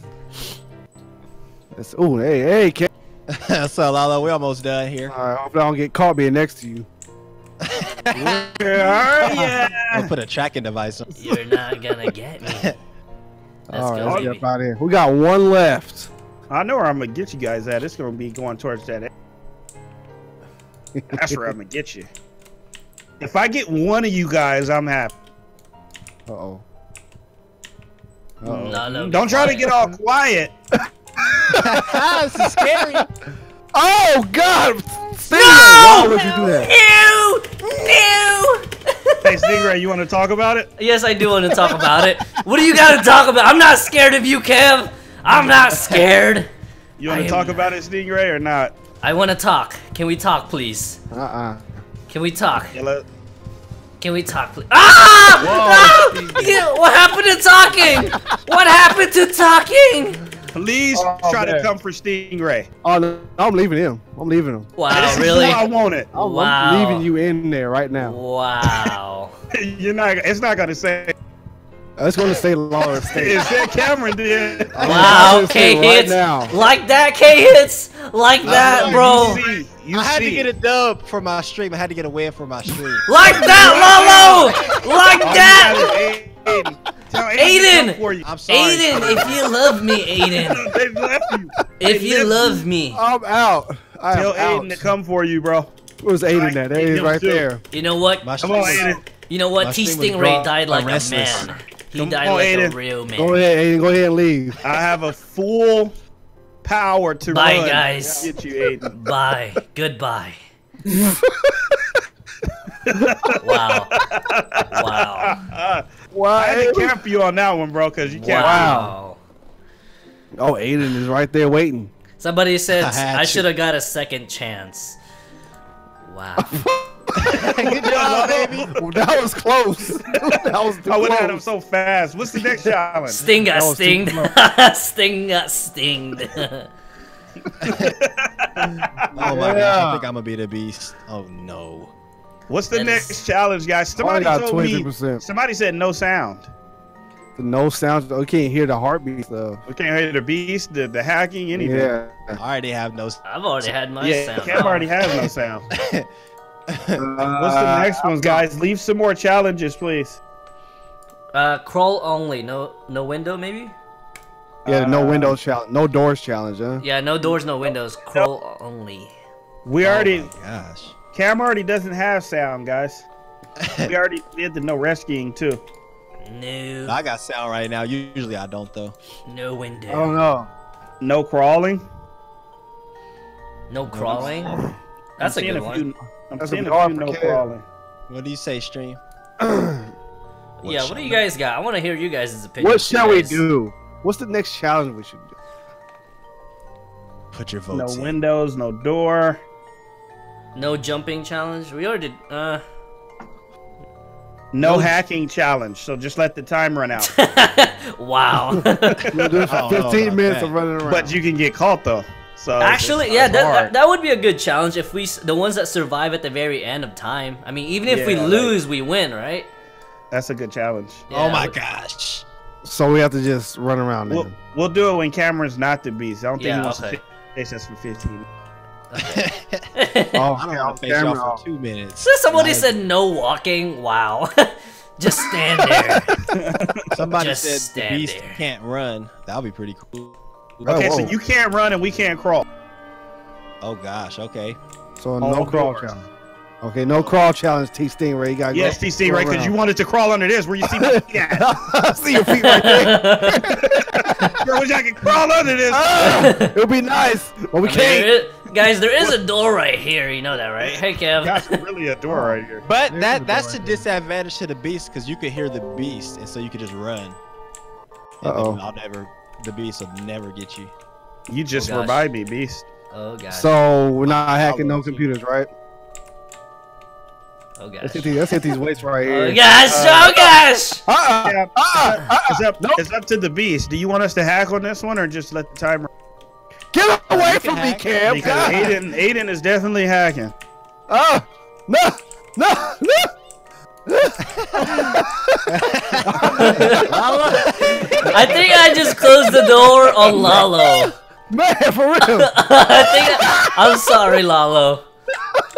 Oh, hey, hey, Kev. so Lalo, we almost done here. I hope I don't get caught being next to you. yeah. We'll put a tracking device on. You're not gonna get me. Let's All right, go, let's baby. get out of here. We got one left. I know where I'm gonna get you guys at. It's gonna be going towards that. That's where I'm gonna get you. If I get one of you guys, I'm happy. Uh oh. No, no, Don't try to get all quiet. this is scary. Oh God! Stingray, No! Why would you do that? No! No! Hey, Stingray, you want to talk about it? yes, I do want to talk about it. What do you got to talk about? I'm not scared of you, Kev. I'm not scared. You want to am- talk about it, Stingray, or not? I want to talk. Can we talk, please? Uh-uh. Can we talk? Yeah, let- Can we talk, please? Ah! No! Yeah, what happened to talking? What happened to talking? Please Oh, try to come for Stingray. Oh no, I'm leaving him. I'm leaving him. Wow, this really? is who I want it. I'm, Wow. I'm leaving you in there right now. Wow. You're not. It's not gonna say. Uh, it's going to stay lower state. It said Cameron did. Wow, K right hits. now. Like that, K hits. Like that, bro. You see, you I had see. to get a dub for my stream. I had to get a win for my stream. Like that, Lolo. Like All that. got Aiden. Aiden. Aiden! For you. I'm sorry. Aiden, if you love me, Aiden. they left you. If They you love me. I'm out. I Tell am Aiden out. to come for you, bro. Where's Aiden at? There he right too. there. You know what? My Come on, Aiden. You know what? My T stream Stingray died like a man. He Come died on, like a Aiden. real man. Go ahead, Aiden. Go ahead and leave. I have a full power to Bye, run. guys. Get you, Aiden. Bye. Goodbye. wow. Wow. I had to Why? camp you on that one, bro, because you can't. Wow. Oh, Aiden is right there waiting. Somebody said I I should have got a second chance. Wow. Good job, baby. Well, that was close. that was too I would have had him so fast. What's the next challenge? Sting got That was stinged. Sting got stinged. Oh my gosh, Yeah. I think I'm gonna be the beast. Oh no. What's the That next is- challenge, guys? Somebody got told me. 23%. Somebody said no sound. The no sound. We can't hear the heartbeat stuff. We can't hear the beast, the, the hacking, anything. Yeah. I already have no. Sound. I've already had my yeah. sound. Cam already has no sound. What's the Uh, next ones, guys? Leave some more challenges, please. Uh, crawl only. No, no window, maybe. Yeah, no Uh, windows challenge, no doors challenge, huh? Yeah, no doors, no windows. Crawl only. We already. Oh my gosh. Cam already doesn't have sound, guys. we already did the no rescuing too. No, I got sound right now. Usually I don't though. no window. Oh don't. No crawling. No crawling. That's I'm a seeing good one. Few, I'm That's seeing a a hard few for no Cam. crawling. What do you say, stream? yeah, what do you guys got? I want to hear you guys' opinion. What shall we do? What's the next challenge we should do? Put your No votes in. No windows, no door. No jumping challenge. We already. Uh. No No- hacking challenge. So just let the time run out. wow. We'll do it for I 15 minutes that. of running around. but you can get caught though. So Actually, yeah, it's that, that that would be a good challenge if we the ones that survive at the very end of time. I mean, even if we Yeah, like- lose, we win, right? that's a good challenge. Oh my we- gosh. so we have to just run around We'll, then. we'll do it when Cameron's not the beast. I don't think Yeah, he wants okay. to chase us for 15. Oh, I don't okay, want to face camera y'all off. for two minutes. So somebody Like, said no walking. Wow. Just stand there. somebody just said the beast there. can't run. That'll be pretty cool. Oh, Okay, so you can't run and we can't crawl. Oh gosh. Okay. So All no crawl doors. challenge. Okay, no crawl challenge. T Stingray, you gotta Yes, go. TC, go right? Because you wanted to crawl under this where you see my feet at. I see your feet right there. Bro, wish I could crawl under this. Ah, It'll be nice, but we I can't. is- guys, there is a door right here. You know that, right? Hey, Kev. That's really a door right here. But There's that that's door the right there. disadvantage to the beast because you could hear the beast and so you could just run. Uh-oh. I'll never. The beast will never get you. You just Oh, gosh. revived me, beast. Oh god. So we're not hacking no lose you. computers, right? oh gosh. Let's hit these, let's hit these weights right Oh here. gosh. Uh, oh gosh. Uh-uh. Yeah, Uh-uh. it's, up, Nope. it's up to the beast. Do you want us to hack on this one or just let the timer? Get oh, away you from me, hack. Cam. Because God. Aiden, Aiden is definitely hacking. Ah, no, no, no. I think I just closed the door on Lalo. Man, for real. I think I, I'm sorry, Lalo.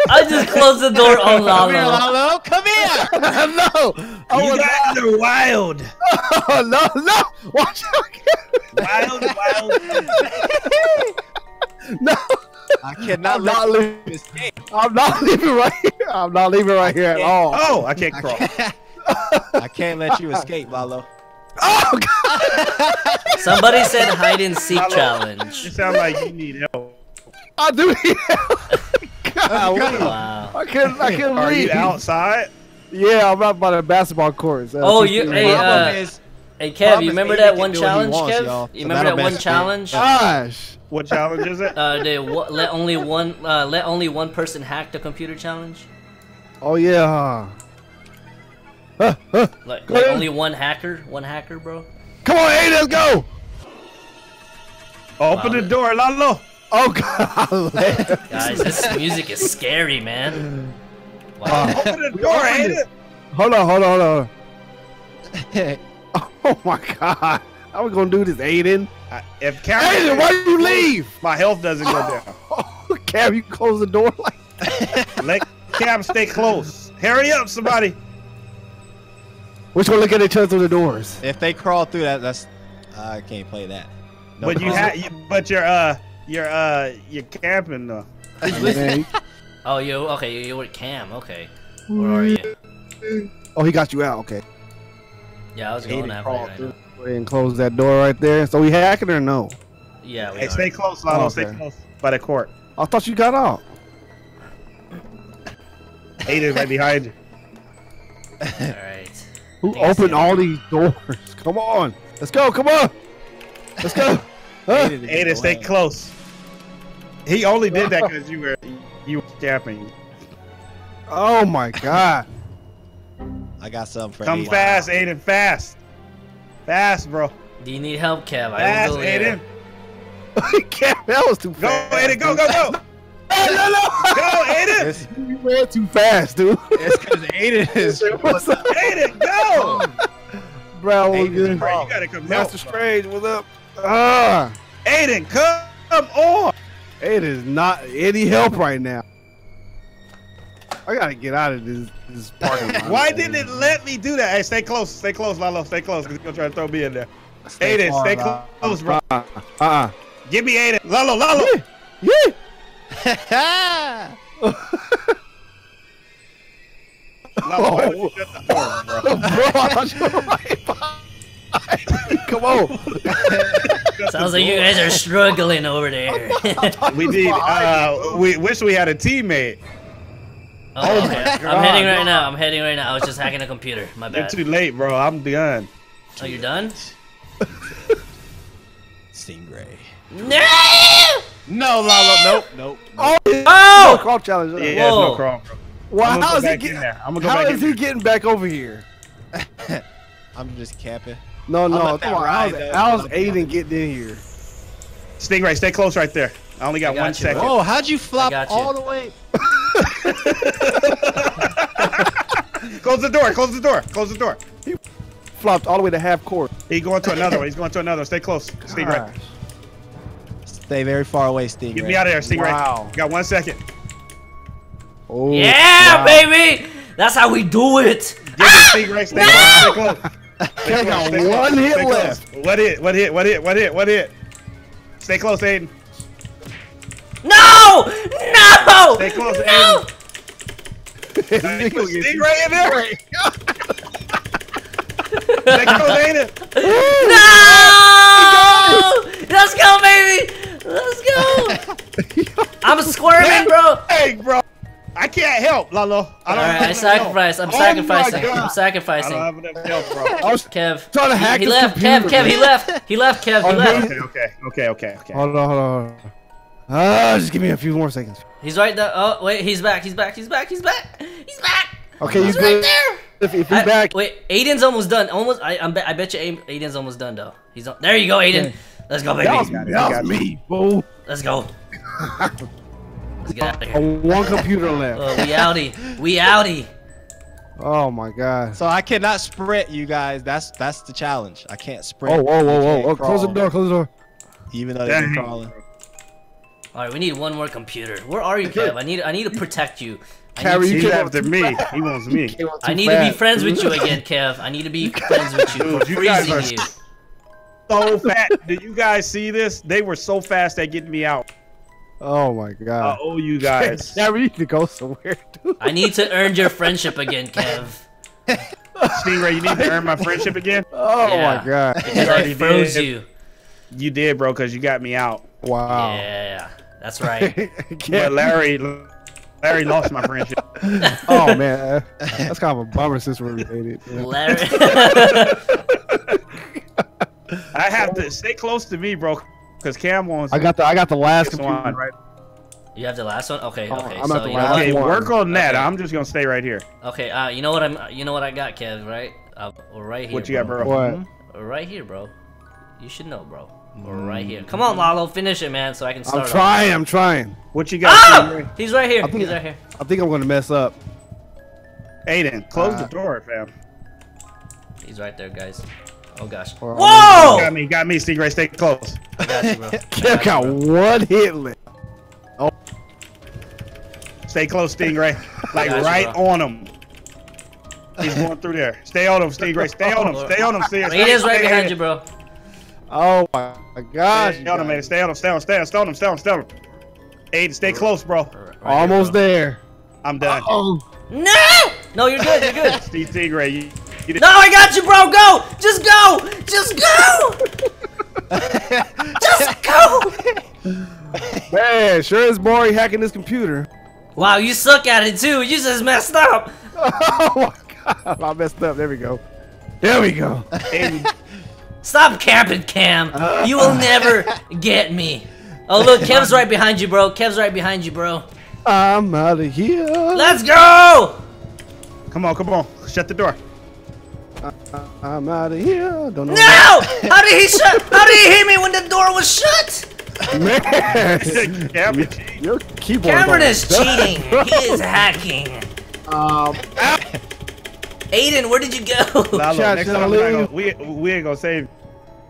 I just closed the door on Lalo. Come here, Lalo. Lalo. Come here. no. I You was, guys are wild. oh, no, no. Watch out. Wild, wild. No. I cannot I'm not you leaving. escape. I'm not leaving right here. I'm not leaving right here at all. Oh, I can't crawl. I can't let you escape, Lalo. Oh, God. Somebody said hide and seek challenge. You challenge. sound like you need help. I do need help. God, Wow. I couldn't, I couldn't Are you outside? Yeah, I'm out by the basketball courts. Uh, Oh, you- hey, problem uh, is, Hey Kev, Problem you remember that one do what he challenge, wants, Kev? y'all. You So remember that'll that one challenge? Gosh. What challenge is it? Uh, the what, let only one uh, let only one person hack the computer challenge. Oh, yeah. Huh, huh. Like, like only one hacker, one hacker, bro. Come on, hey, let's go. Open Wow. the door, Lalo. Oh, God. Guys, this music is scary, man. Wow. Uh, Open the door, Aiden. hold on, hold on, hold on. Oh, my God. How are we going to do this, Aiden? I- If Aiden, why did you leave? my health doesn't go down. Oh, Cam, you close the door like Let Cam stay close. Hurry up, somebody. Which one look at each other through the doors? if they crawl through that, that's I can't play that. No but you crawl. have, you, but you're uh, you're uh, you're camping though. Oh, you okay? You, you were Cam. Okay. Where are you? oh, he got you out. Okay. Yeah, I was Aiden going after crawled you right through. now. Go ahead and close that door right there. So we hacking or no? Yeah, we Hey, are. stay close, Lalo. Oh, Stay close by the court. I thought you got out. Aiden's right behind you. All right. Who think opened all these doors? Come on. Let's go. Come on. Let's go. Huh? Aiden stay close. He only did that because you were you were camping. Oh my God. I got something for Come Aiden. fast, Aiden, fast, fast, bro. Do you need help, Kev? I Fast, will go there. Aiden. Can't- that was too fast. Go, fast. Aiden, go, go, go. No, no, no. Go, Aiden. It's, You ran too fast, dude. it's because Aiden is. What's up, Aiden, go. bro? Hey, What's good? Bro, you gotta come Master help. Strange, what's up? Ah, Aiden, come on. it is not any help right now. I gotta get out of this this parking lot. Why didn't it let me do that? Hey, stay close, stay close, Lalo, stay close. Cause he's gonna try to throw me in there. Aiden, far, stay Lalo. close, bro. Uh, uh, Give me Aiden. Lalo, Lalo. yeah. Lalo, why would you shut the door, bro? Bro, I thought you were right behind. Come on. Sounds like you guys are struggling over there. We need. Uh, we wish we had a teammate. oh, okay. I'm God. heading right now. I'm heading right now. I was just hacking a computer. My bad. You're too late, bro. I'm done. Oh, you're done? Stingray. No! No, Lalo. Nope. Nope. Oh, no Oh! crawl challenge. Yeah, there's Whoa. no crawl, bro. Well, I'm gonna how go is he getting? there. I'm gonna go How back is he getting back over here? I'm just camping. No, no. Come on. ride, How's, though. how's Let Aiden getting in here? Stingray, stay close right there. I only got, I got one you, second. bro. Oh, how'd you flop you. all the way? Close the door. Close the door. Close the door. He flopped all the way to half court. He's going to another one. He's going to another one. Stay close. Stingray. Gosh. Stay very far away, Stingray. Get me out of there, Stingray. Wow. You got one second. Oh, Yeah, wow. baby! That's how we do it! Get the Stingray. Stay close. Stay close. Stay They got close, stay one close, hit stay close. left. What hit? What hit? What hit? What hit? What hit? Stay close, Aiden. No! No! Stay close, No! Nice. Put Stingray in there. Stay close, Aiden. No! Let's go, baby! Let's go! I'm a squirming, bro! Hey, bro. I can't help, Lalo. I don't Alright, have I enough sacrifice. I'm Oh sacrificing. I'm help. I sacrificing. don't have enough help, bro. I was Kev. trying to hack he his left. computer, Kev, Kev, he left. He left, Kev, he Oh, left. Okay, okay, okay, okay, okay. Hold on, hold on, hold on. Ah, just give me a few more seconds. He's right there. Oh, wait, he's back. He's back. He's back. He's back. He's back. Okay, He's right there. If, if he's I- back, Wait, Aiden's almost done. Almost. I, I'm bet. I bet you Aiden's almost done though. He's on, there. You go, Aiden. Let's go, baby. that was, got that was me, fool. Let's go. Let's get out of Oh, here. one computer left. Oh, we outie. We outie. Oh my god. So I cannot sprint, you guys. That's that's the challenge. I can't sprint. Oh, whoa, whoa, whoa. Oh, close the door, close the door. Even though they're crawling. All right, we need one more computer. Where are you, Kev? I need I need to protect you. I Carrie, you came after me. He wants me. I need to be friends with you again, Kev. I need to be friends with you. Dude, For you guys are- you. So fat. Did you guys see this? They were so fast at getting me out. Oh my god. I god. owe you guys. Yeah, we need to go somewhere, dude. I need to earn your friendship again, Kev. Stingray, you need to earn my friendship again. Oh Yeah. my god. Because I already froze did. you. You did, bro, because you got me out. Wow. Yeah, that's right. But Yeah. Larry, Larry lost my friendship. Oh man, that's kind of a bummer since we're related. Yeah. Larry. I have to stay close to me, bro, because Cam wants. I got the I got the last computer one. right. you have the last one. Okay, Oh, okay. I'm so at the last? Okay, one. work on that. Okay. I'm just gonna stay right here. Okay, uh, you know what I'm. You know what I got, Kev. Right? Uh, right here. What you got, bro? What? Right here, bro. You should know, bro. We're right here. Come on, Lalo, finish it, man, so I can start. I'm off. trying. I'm trying. What you got, Ah! Stingray? He's right here. I think- He's right here. I think I'm gonna mess up. Aiden, close Uh, the door, fam. He's right there, guys. Oh gosh. Well, Whoa! Got me, got me, Stingray. Stay close. I got you, bro. I Kev got got one hit list. Oh. Stay close, Stingray. Like you, right bro. on him. He's going through there. Stay on him, Stingray. Stay on him. Oh. Stay on him, Stingray. He is right behind you, bro. Oh my gosh. Stay on him, man. Stay on him. Stay on him. Stay on him. Stay on him. Stay on him. Stay on him. Aiden, stay close, bro. Right here, Almost bro. there. I'm done. Oh. No! No, you're good. You're good. Steve Stingray, you, you did No, I got you, bro. Go! Just go! Just go! Just go! Man, sure is boring hacking this computer. Wow, you suck at it too. You just messed up. Oh my god. I messed up. There we go. There we go. Stop camping, Cam. You will never get me. Oh, look, Kev's right behind you, bro. Kev's right behind you, bro. I'm out of here. Let's go! come on, come on. Shut the door. I'm out of here. Don't know. No! How did he shut? How did he hit me when the door was shut? Man. Cameron, Your keyboard. Cameron don't- is cheating. He is hacking. Um, Aiden, where did you go? Lalo, Chat, next time we're not leave? gonna, we, we ain't gonna save.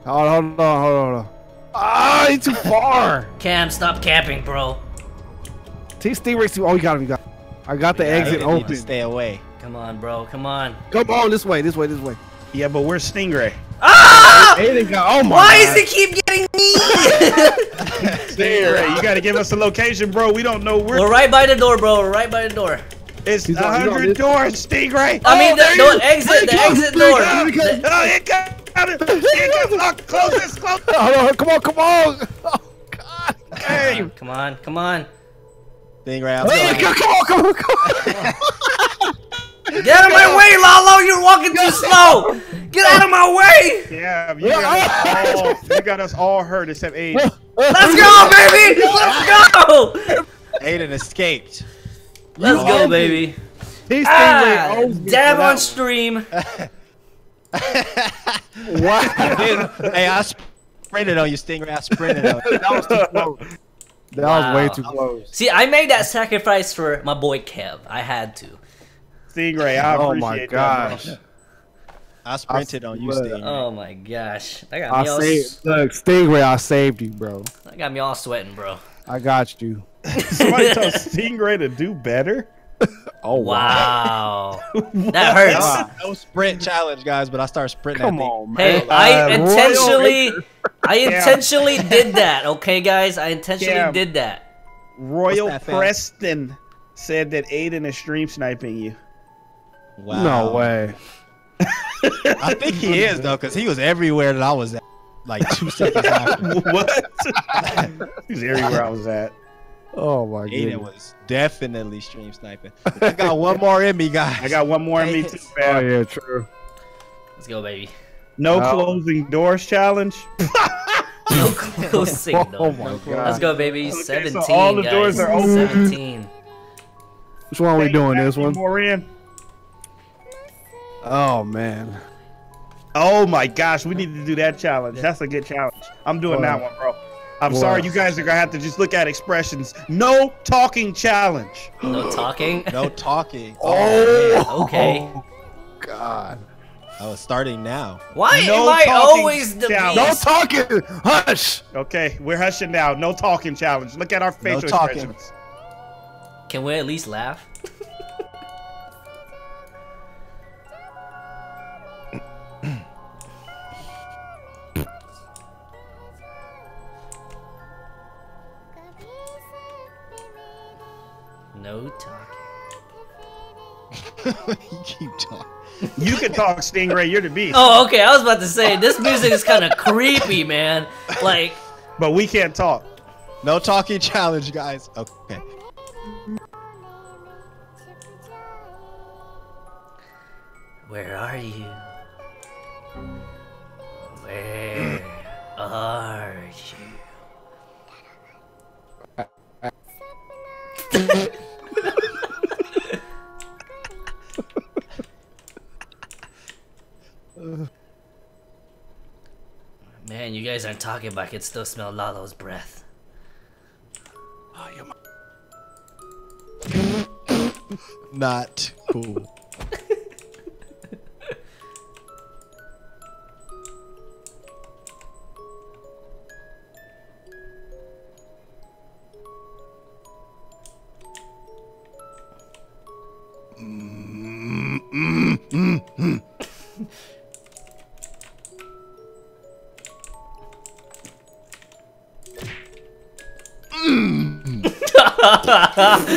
hold, hold on, hold on, hold on. Ah, he's too far. Cam, stop camping, bro. T Stingray's. Oh, you got him. You got. Him. I got the Yeah, exit Aiden need to open. Stay away. Come on, bro. Come on. Come on, this way, this way, this way. Yeah, but where's Stingray? Ah! Aiden got. Oh my. Why God. does he keep getting me? Stingray, you gotta give us a location, bro. We don't know where. We're right by the door, bro. We're right by the door. It's a on- he's on hundred doors, Stingray. I mean, Oh, the, there the exit, the exit door. There you go. The- Oh, it got it. It got oh, close this, close. Hold on, come on, come on. Oh God. Hey. Come on, come on. Stingray, I'm Hey, sorry. come come on, come on, come on. Get out of my way, Lalo. You're walking too slow. Get out of my way. Yeah, you got, us all, you got us all hurt except Aiden. Let's go, baby. Let's go. Aiden escaped. Let's go, baby. He's Ah, Stingray owes me dab on stream. one. Wow. hey, I sprinted on you, Stingray. I sprinted on you. that was too close. That was way too close. See, I made that sacrifice for my boy Kev. I had to. Stingray, I Oh appreciate my gosh. bro. I sprinted on you, Look. Stingray. Oh my gosh, that got I all. saved. Look, Stingray, I saved you, bro. That got me all sweating, bro. I got you. Somebody told Stingray to do better. Oh Wow, that hurts. No sprint challenge, guys, but I started sprinting. Come that thing. on, man. Hey, I Uh, intentionally, I intentionally did that. Okay, guys, I intentionally Cam. did that. Royal that, fam? Preston said that Aiden is stream sniping you. Wow. No way. I think he is though, because he was everywhere that I was at, like two seconds after. what? He's everywhere I was at. Oh my god. Aiden was definitely stream sniping. I got one more in me, guys. I got one more in me too, Oh yeah, true. Let's go, baby. No Oh. closing doors challenge. No closing. Oh, doors. Oh though. my Let's go, baby. so 17, all the guys. doors are open. 17. Which one are we doing? This one? More in. Oh man. Oh my gosh, we need to do that challenge. That's a good challenge. I'm doing that one, bro. I'm What? sorry, you guys are gonna have to just look at expressions. No talking challenge. No talking. No talking. Oh, oh. Okay. Oh, God. Oh, it's starting now. Why No am I talking always the challenge. No talking. Hush. Okay, we're hushing now. No talking challenge. Look at our facial talking. expressions. Can we at least laugh? No talking. you keep talking. You can talk, Stingray. You're the beast. Oh, okay. I was about to say this music is kind of creepy, man. Like, But we can't talk. No talking challenge, guys. Okay. where are you? Where are you? Uh. Man, you guys aren't talking, but I can still smell Lalo's breath. Ah, Not cool.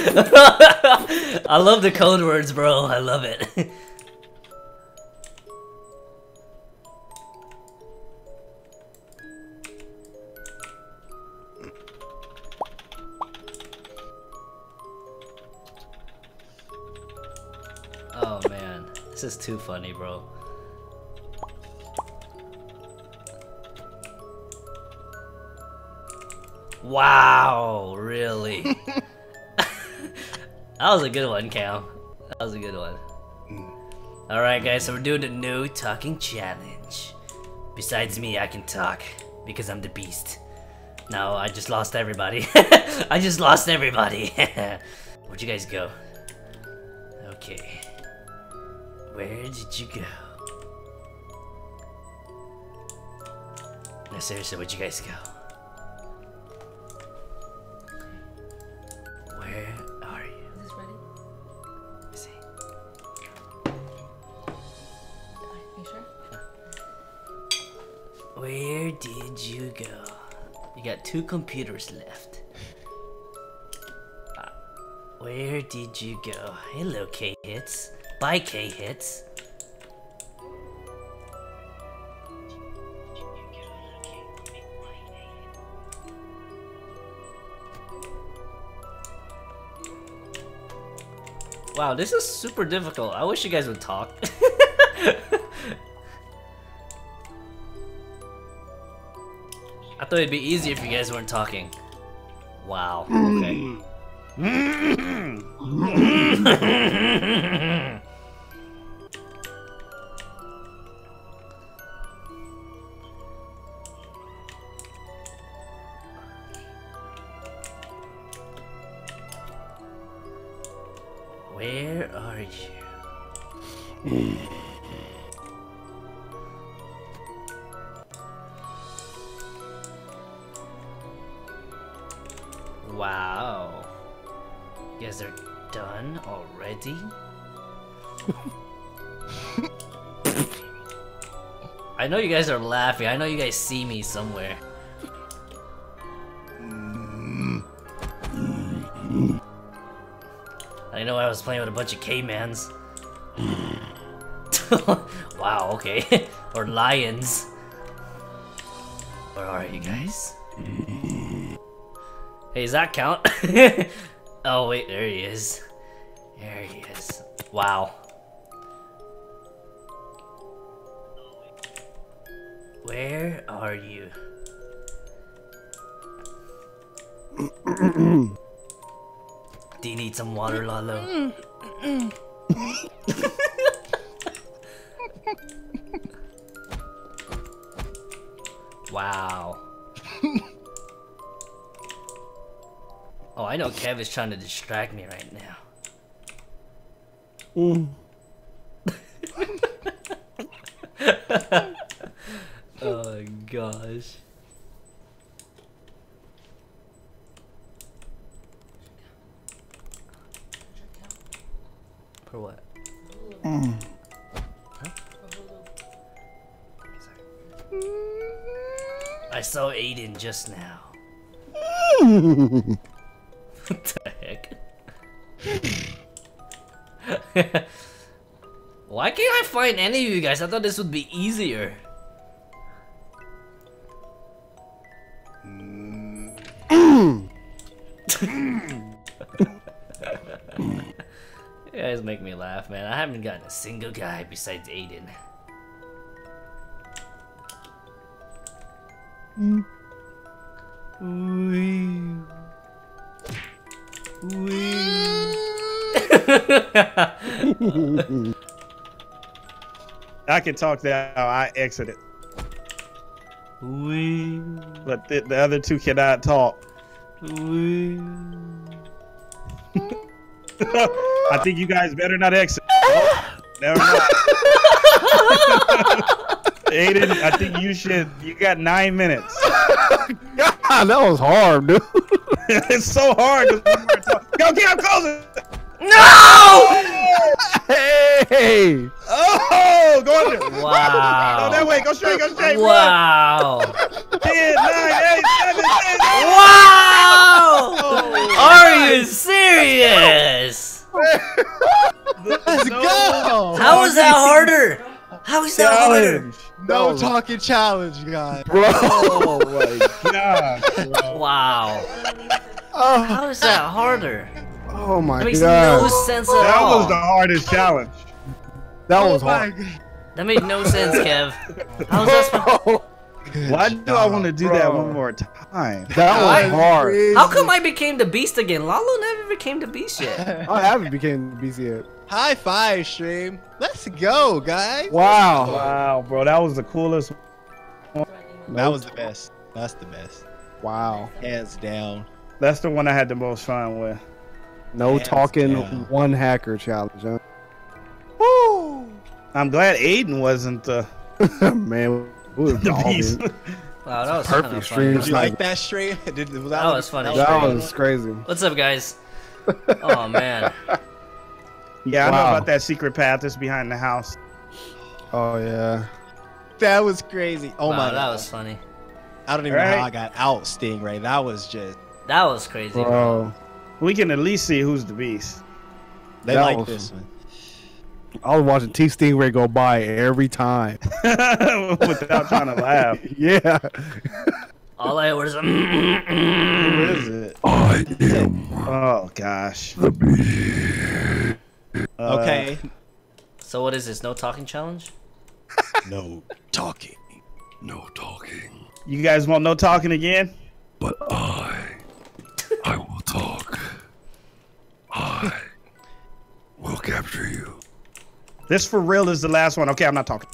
I love the code words, bro. I love it. oh man, this is too funny, bro. Wow, really? That was a good one, Cal. That was a good one. Mm. Alright, guys, so we're doing a no talking challenge. Besides me, I can talk because I'm the beast. No, I just lost everybody. I just lost everybody. Where'd you guys go? Okay. Where did you go? No, seriously, where'd you guys go? Two computers left. Uh, where did you go? Hello, K hits. Bye, K hits. Wow, this is super difficult. I wish you guys would talk. I thought it'd be easier if you guys weren't talking. Wow. Mm. Okay. Mm. you guys are laughing. I know you guys see me somewhere. I know I was playing with a bunch of cavemans. wow, okay. or lions. Where are you guys? Hey, does that count? oh, wait, there he is. There he is. Wow. Where are you? Do you need some water, Lalo? wow. Oh, I know Kev is trying to distract me right now. Mm. Gosh. For what? Mm. I saw Aiden just now. what the heck? Why can't I find any of you guys? I thought this would be easier. You guys make me laugh, man. I haven't gotten a single guy besides Aiden. Wee. Wee. I can talk now. I exited, Wee. but the, the other two cannot talk. I think you guys better not exit. Oh, never mind. Aiden, I think you should. You got nine minutes. God, that was hard, dude. it's so hard. Go, on closing. No! Hey, Oh, go on there. Go that way. Go straight. Go straight. Run. Wow. 10, 9, 8, 7, 6, Wow! Oh, Are you serious? Let's No. go. How is that harder? How is that harder? Challenge. No talking challenge, guys. bro. Oh my god. bro. Wow. Oh, How is that harder? Oh my That makes god, no sense at That all. was the hardest challenge. that Oh was my hard. God. That made no sense, Kev. How was that supposed oh. Why do I want to do that one more time? That Why? was hard. How come I became the beast again? Lalo never became the beast yet. I haven't became BC yet. High five, stream. Let's go, guys. Wow. Wow, bro, that was the coolest. That was the best. That's the best. Wow. Hands down. That's the one I had the most fun with. No Hands talking down. one hacker challenge, huh? Woo! I'm glad Aiden wasn't the, uh, Man, we the beast. Wow, that was Perfect kind of stream. Did you like that stream? Did, was That was funny. That was crazy. What's up, guys? Oh man. Yeah, I know about that secret path that's behind the house. Oh yeah. That was crazy. Oh wow, my that god. was funny. I don't even know how I got out Stingray. That was just That was crazy. Bro. Bro. We can at least see who's the beast. they That like was- this one. I was watching T Stingray go by every time. Without trying to laugh. yeah. All I was. Mm, mm, mm, Who is it? I am Oh gosh. the beast. Uh, Okay. so what is this? No talking challenge? no talking. No talking, You guys want no talking again? but I, I will capture you. This for real is the last one. Okay, I'm not talking.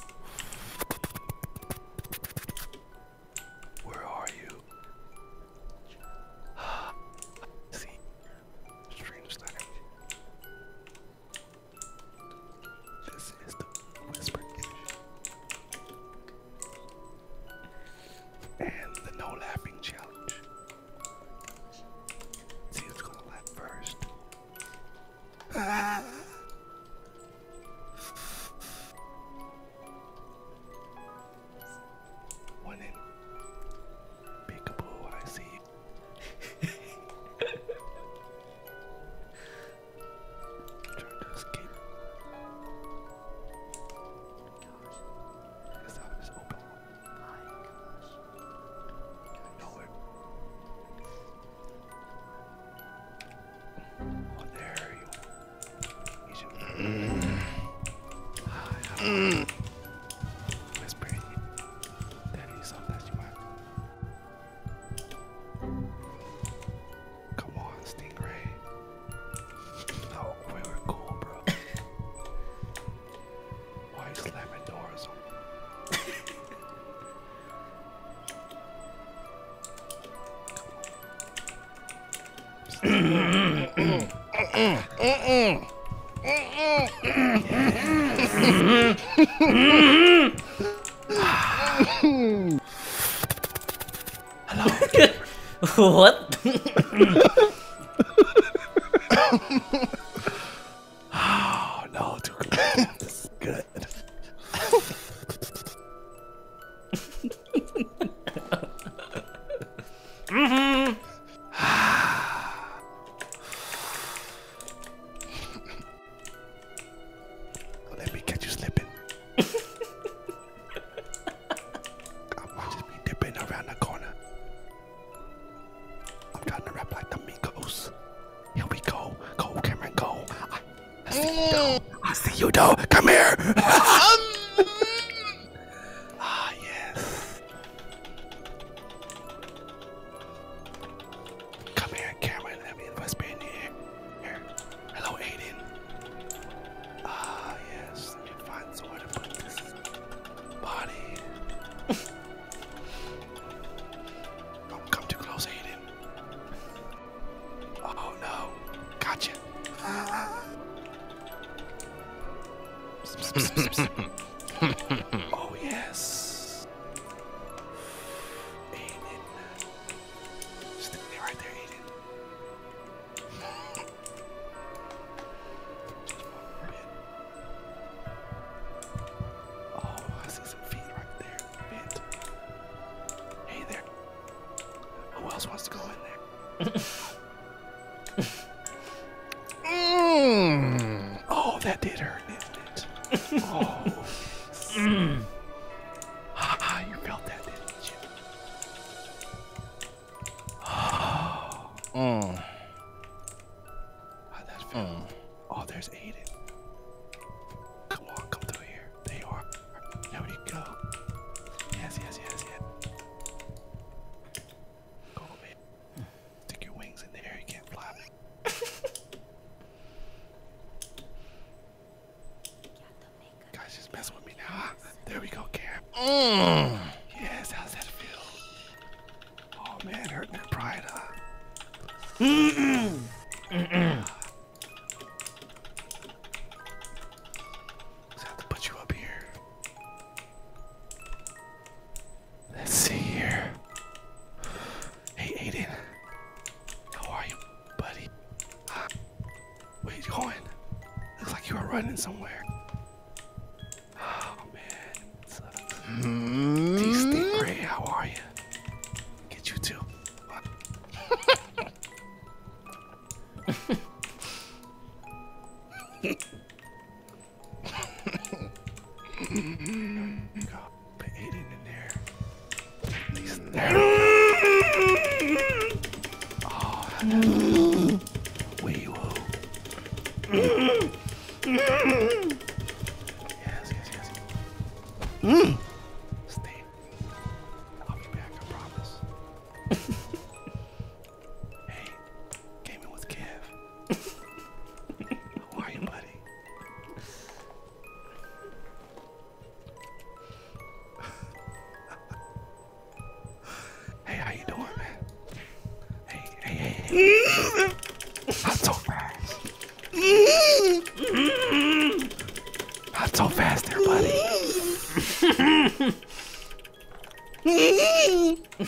What?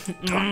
Mm.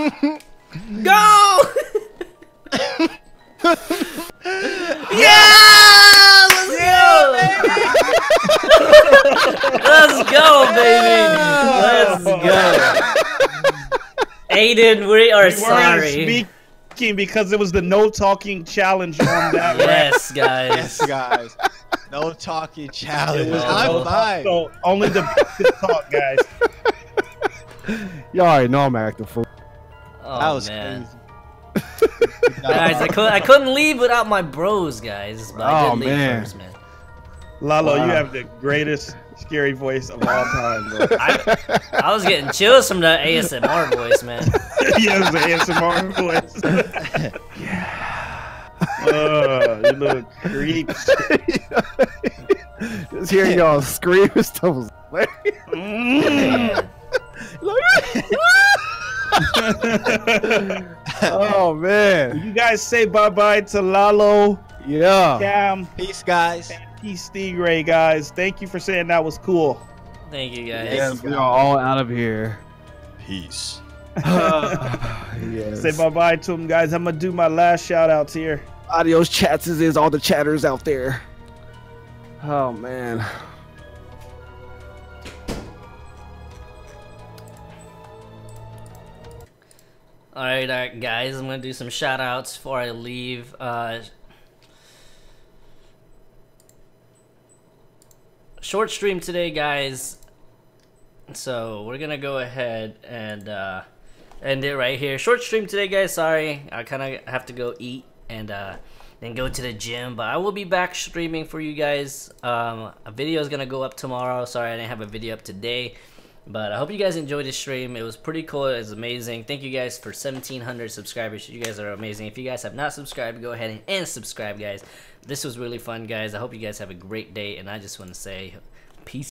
Go! yeah! Let's go, baby! Let's go, baby! Let's go. Aiden, we are we sorry. Speaking because it was the no talking challenge on that. yes, guys. Yes, guys. No talking challenge. I'm fine. So only the talk, guys. Y'all already know I'm acting fool. Oh, that was man. crazy. guys, I, I, couldn't leave without my bros, guys. But I oh, did oh, leave man. first, man. Lalo, wow. you have the greatest scary voice of all time. Bro. I, I was getting chills from that ASMR voice, man. yeah, it was ASMR voice. yeah. Oh, you little creep. Just hearing y'all scream is so mm. hilarious oh man! You guys say bye bye to Lalo. Yeah. Cam. Peace, guys. Peace, Stingray, guys. Thank you for saying that was cool. Thank you, guys. Yes, we are all out of here. Peace. yes. Say bye bye to them, guys. I'm gonna do my last shout outs here. Adios, chats is all the chatters out there. Oh man. Alright, alright, guys, I'm gonna do some shout outs before I leave. Uh, short stream today, guys. So, we're gonna go ahead and uh, end it right here. Short stream today, guys. Sorry, I kind of have to go eat and uh, then go to the gym. But I will be back streaming for you guys. Um, a video is gonna go up tomorrow. Sorry, I didn't have a video up today. But I hope you guys enjoyed the stream. It was pretty cool. It was amazing. Thank you guys for 1,700 subscribers. You guys are amazing. If you guys have not subscribed, go ahead and, and subscribe, guys. This was really fun, guys. I hope you guys have a great day. And I just want to say peace.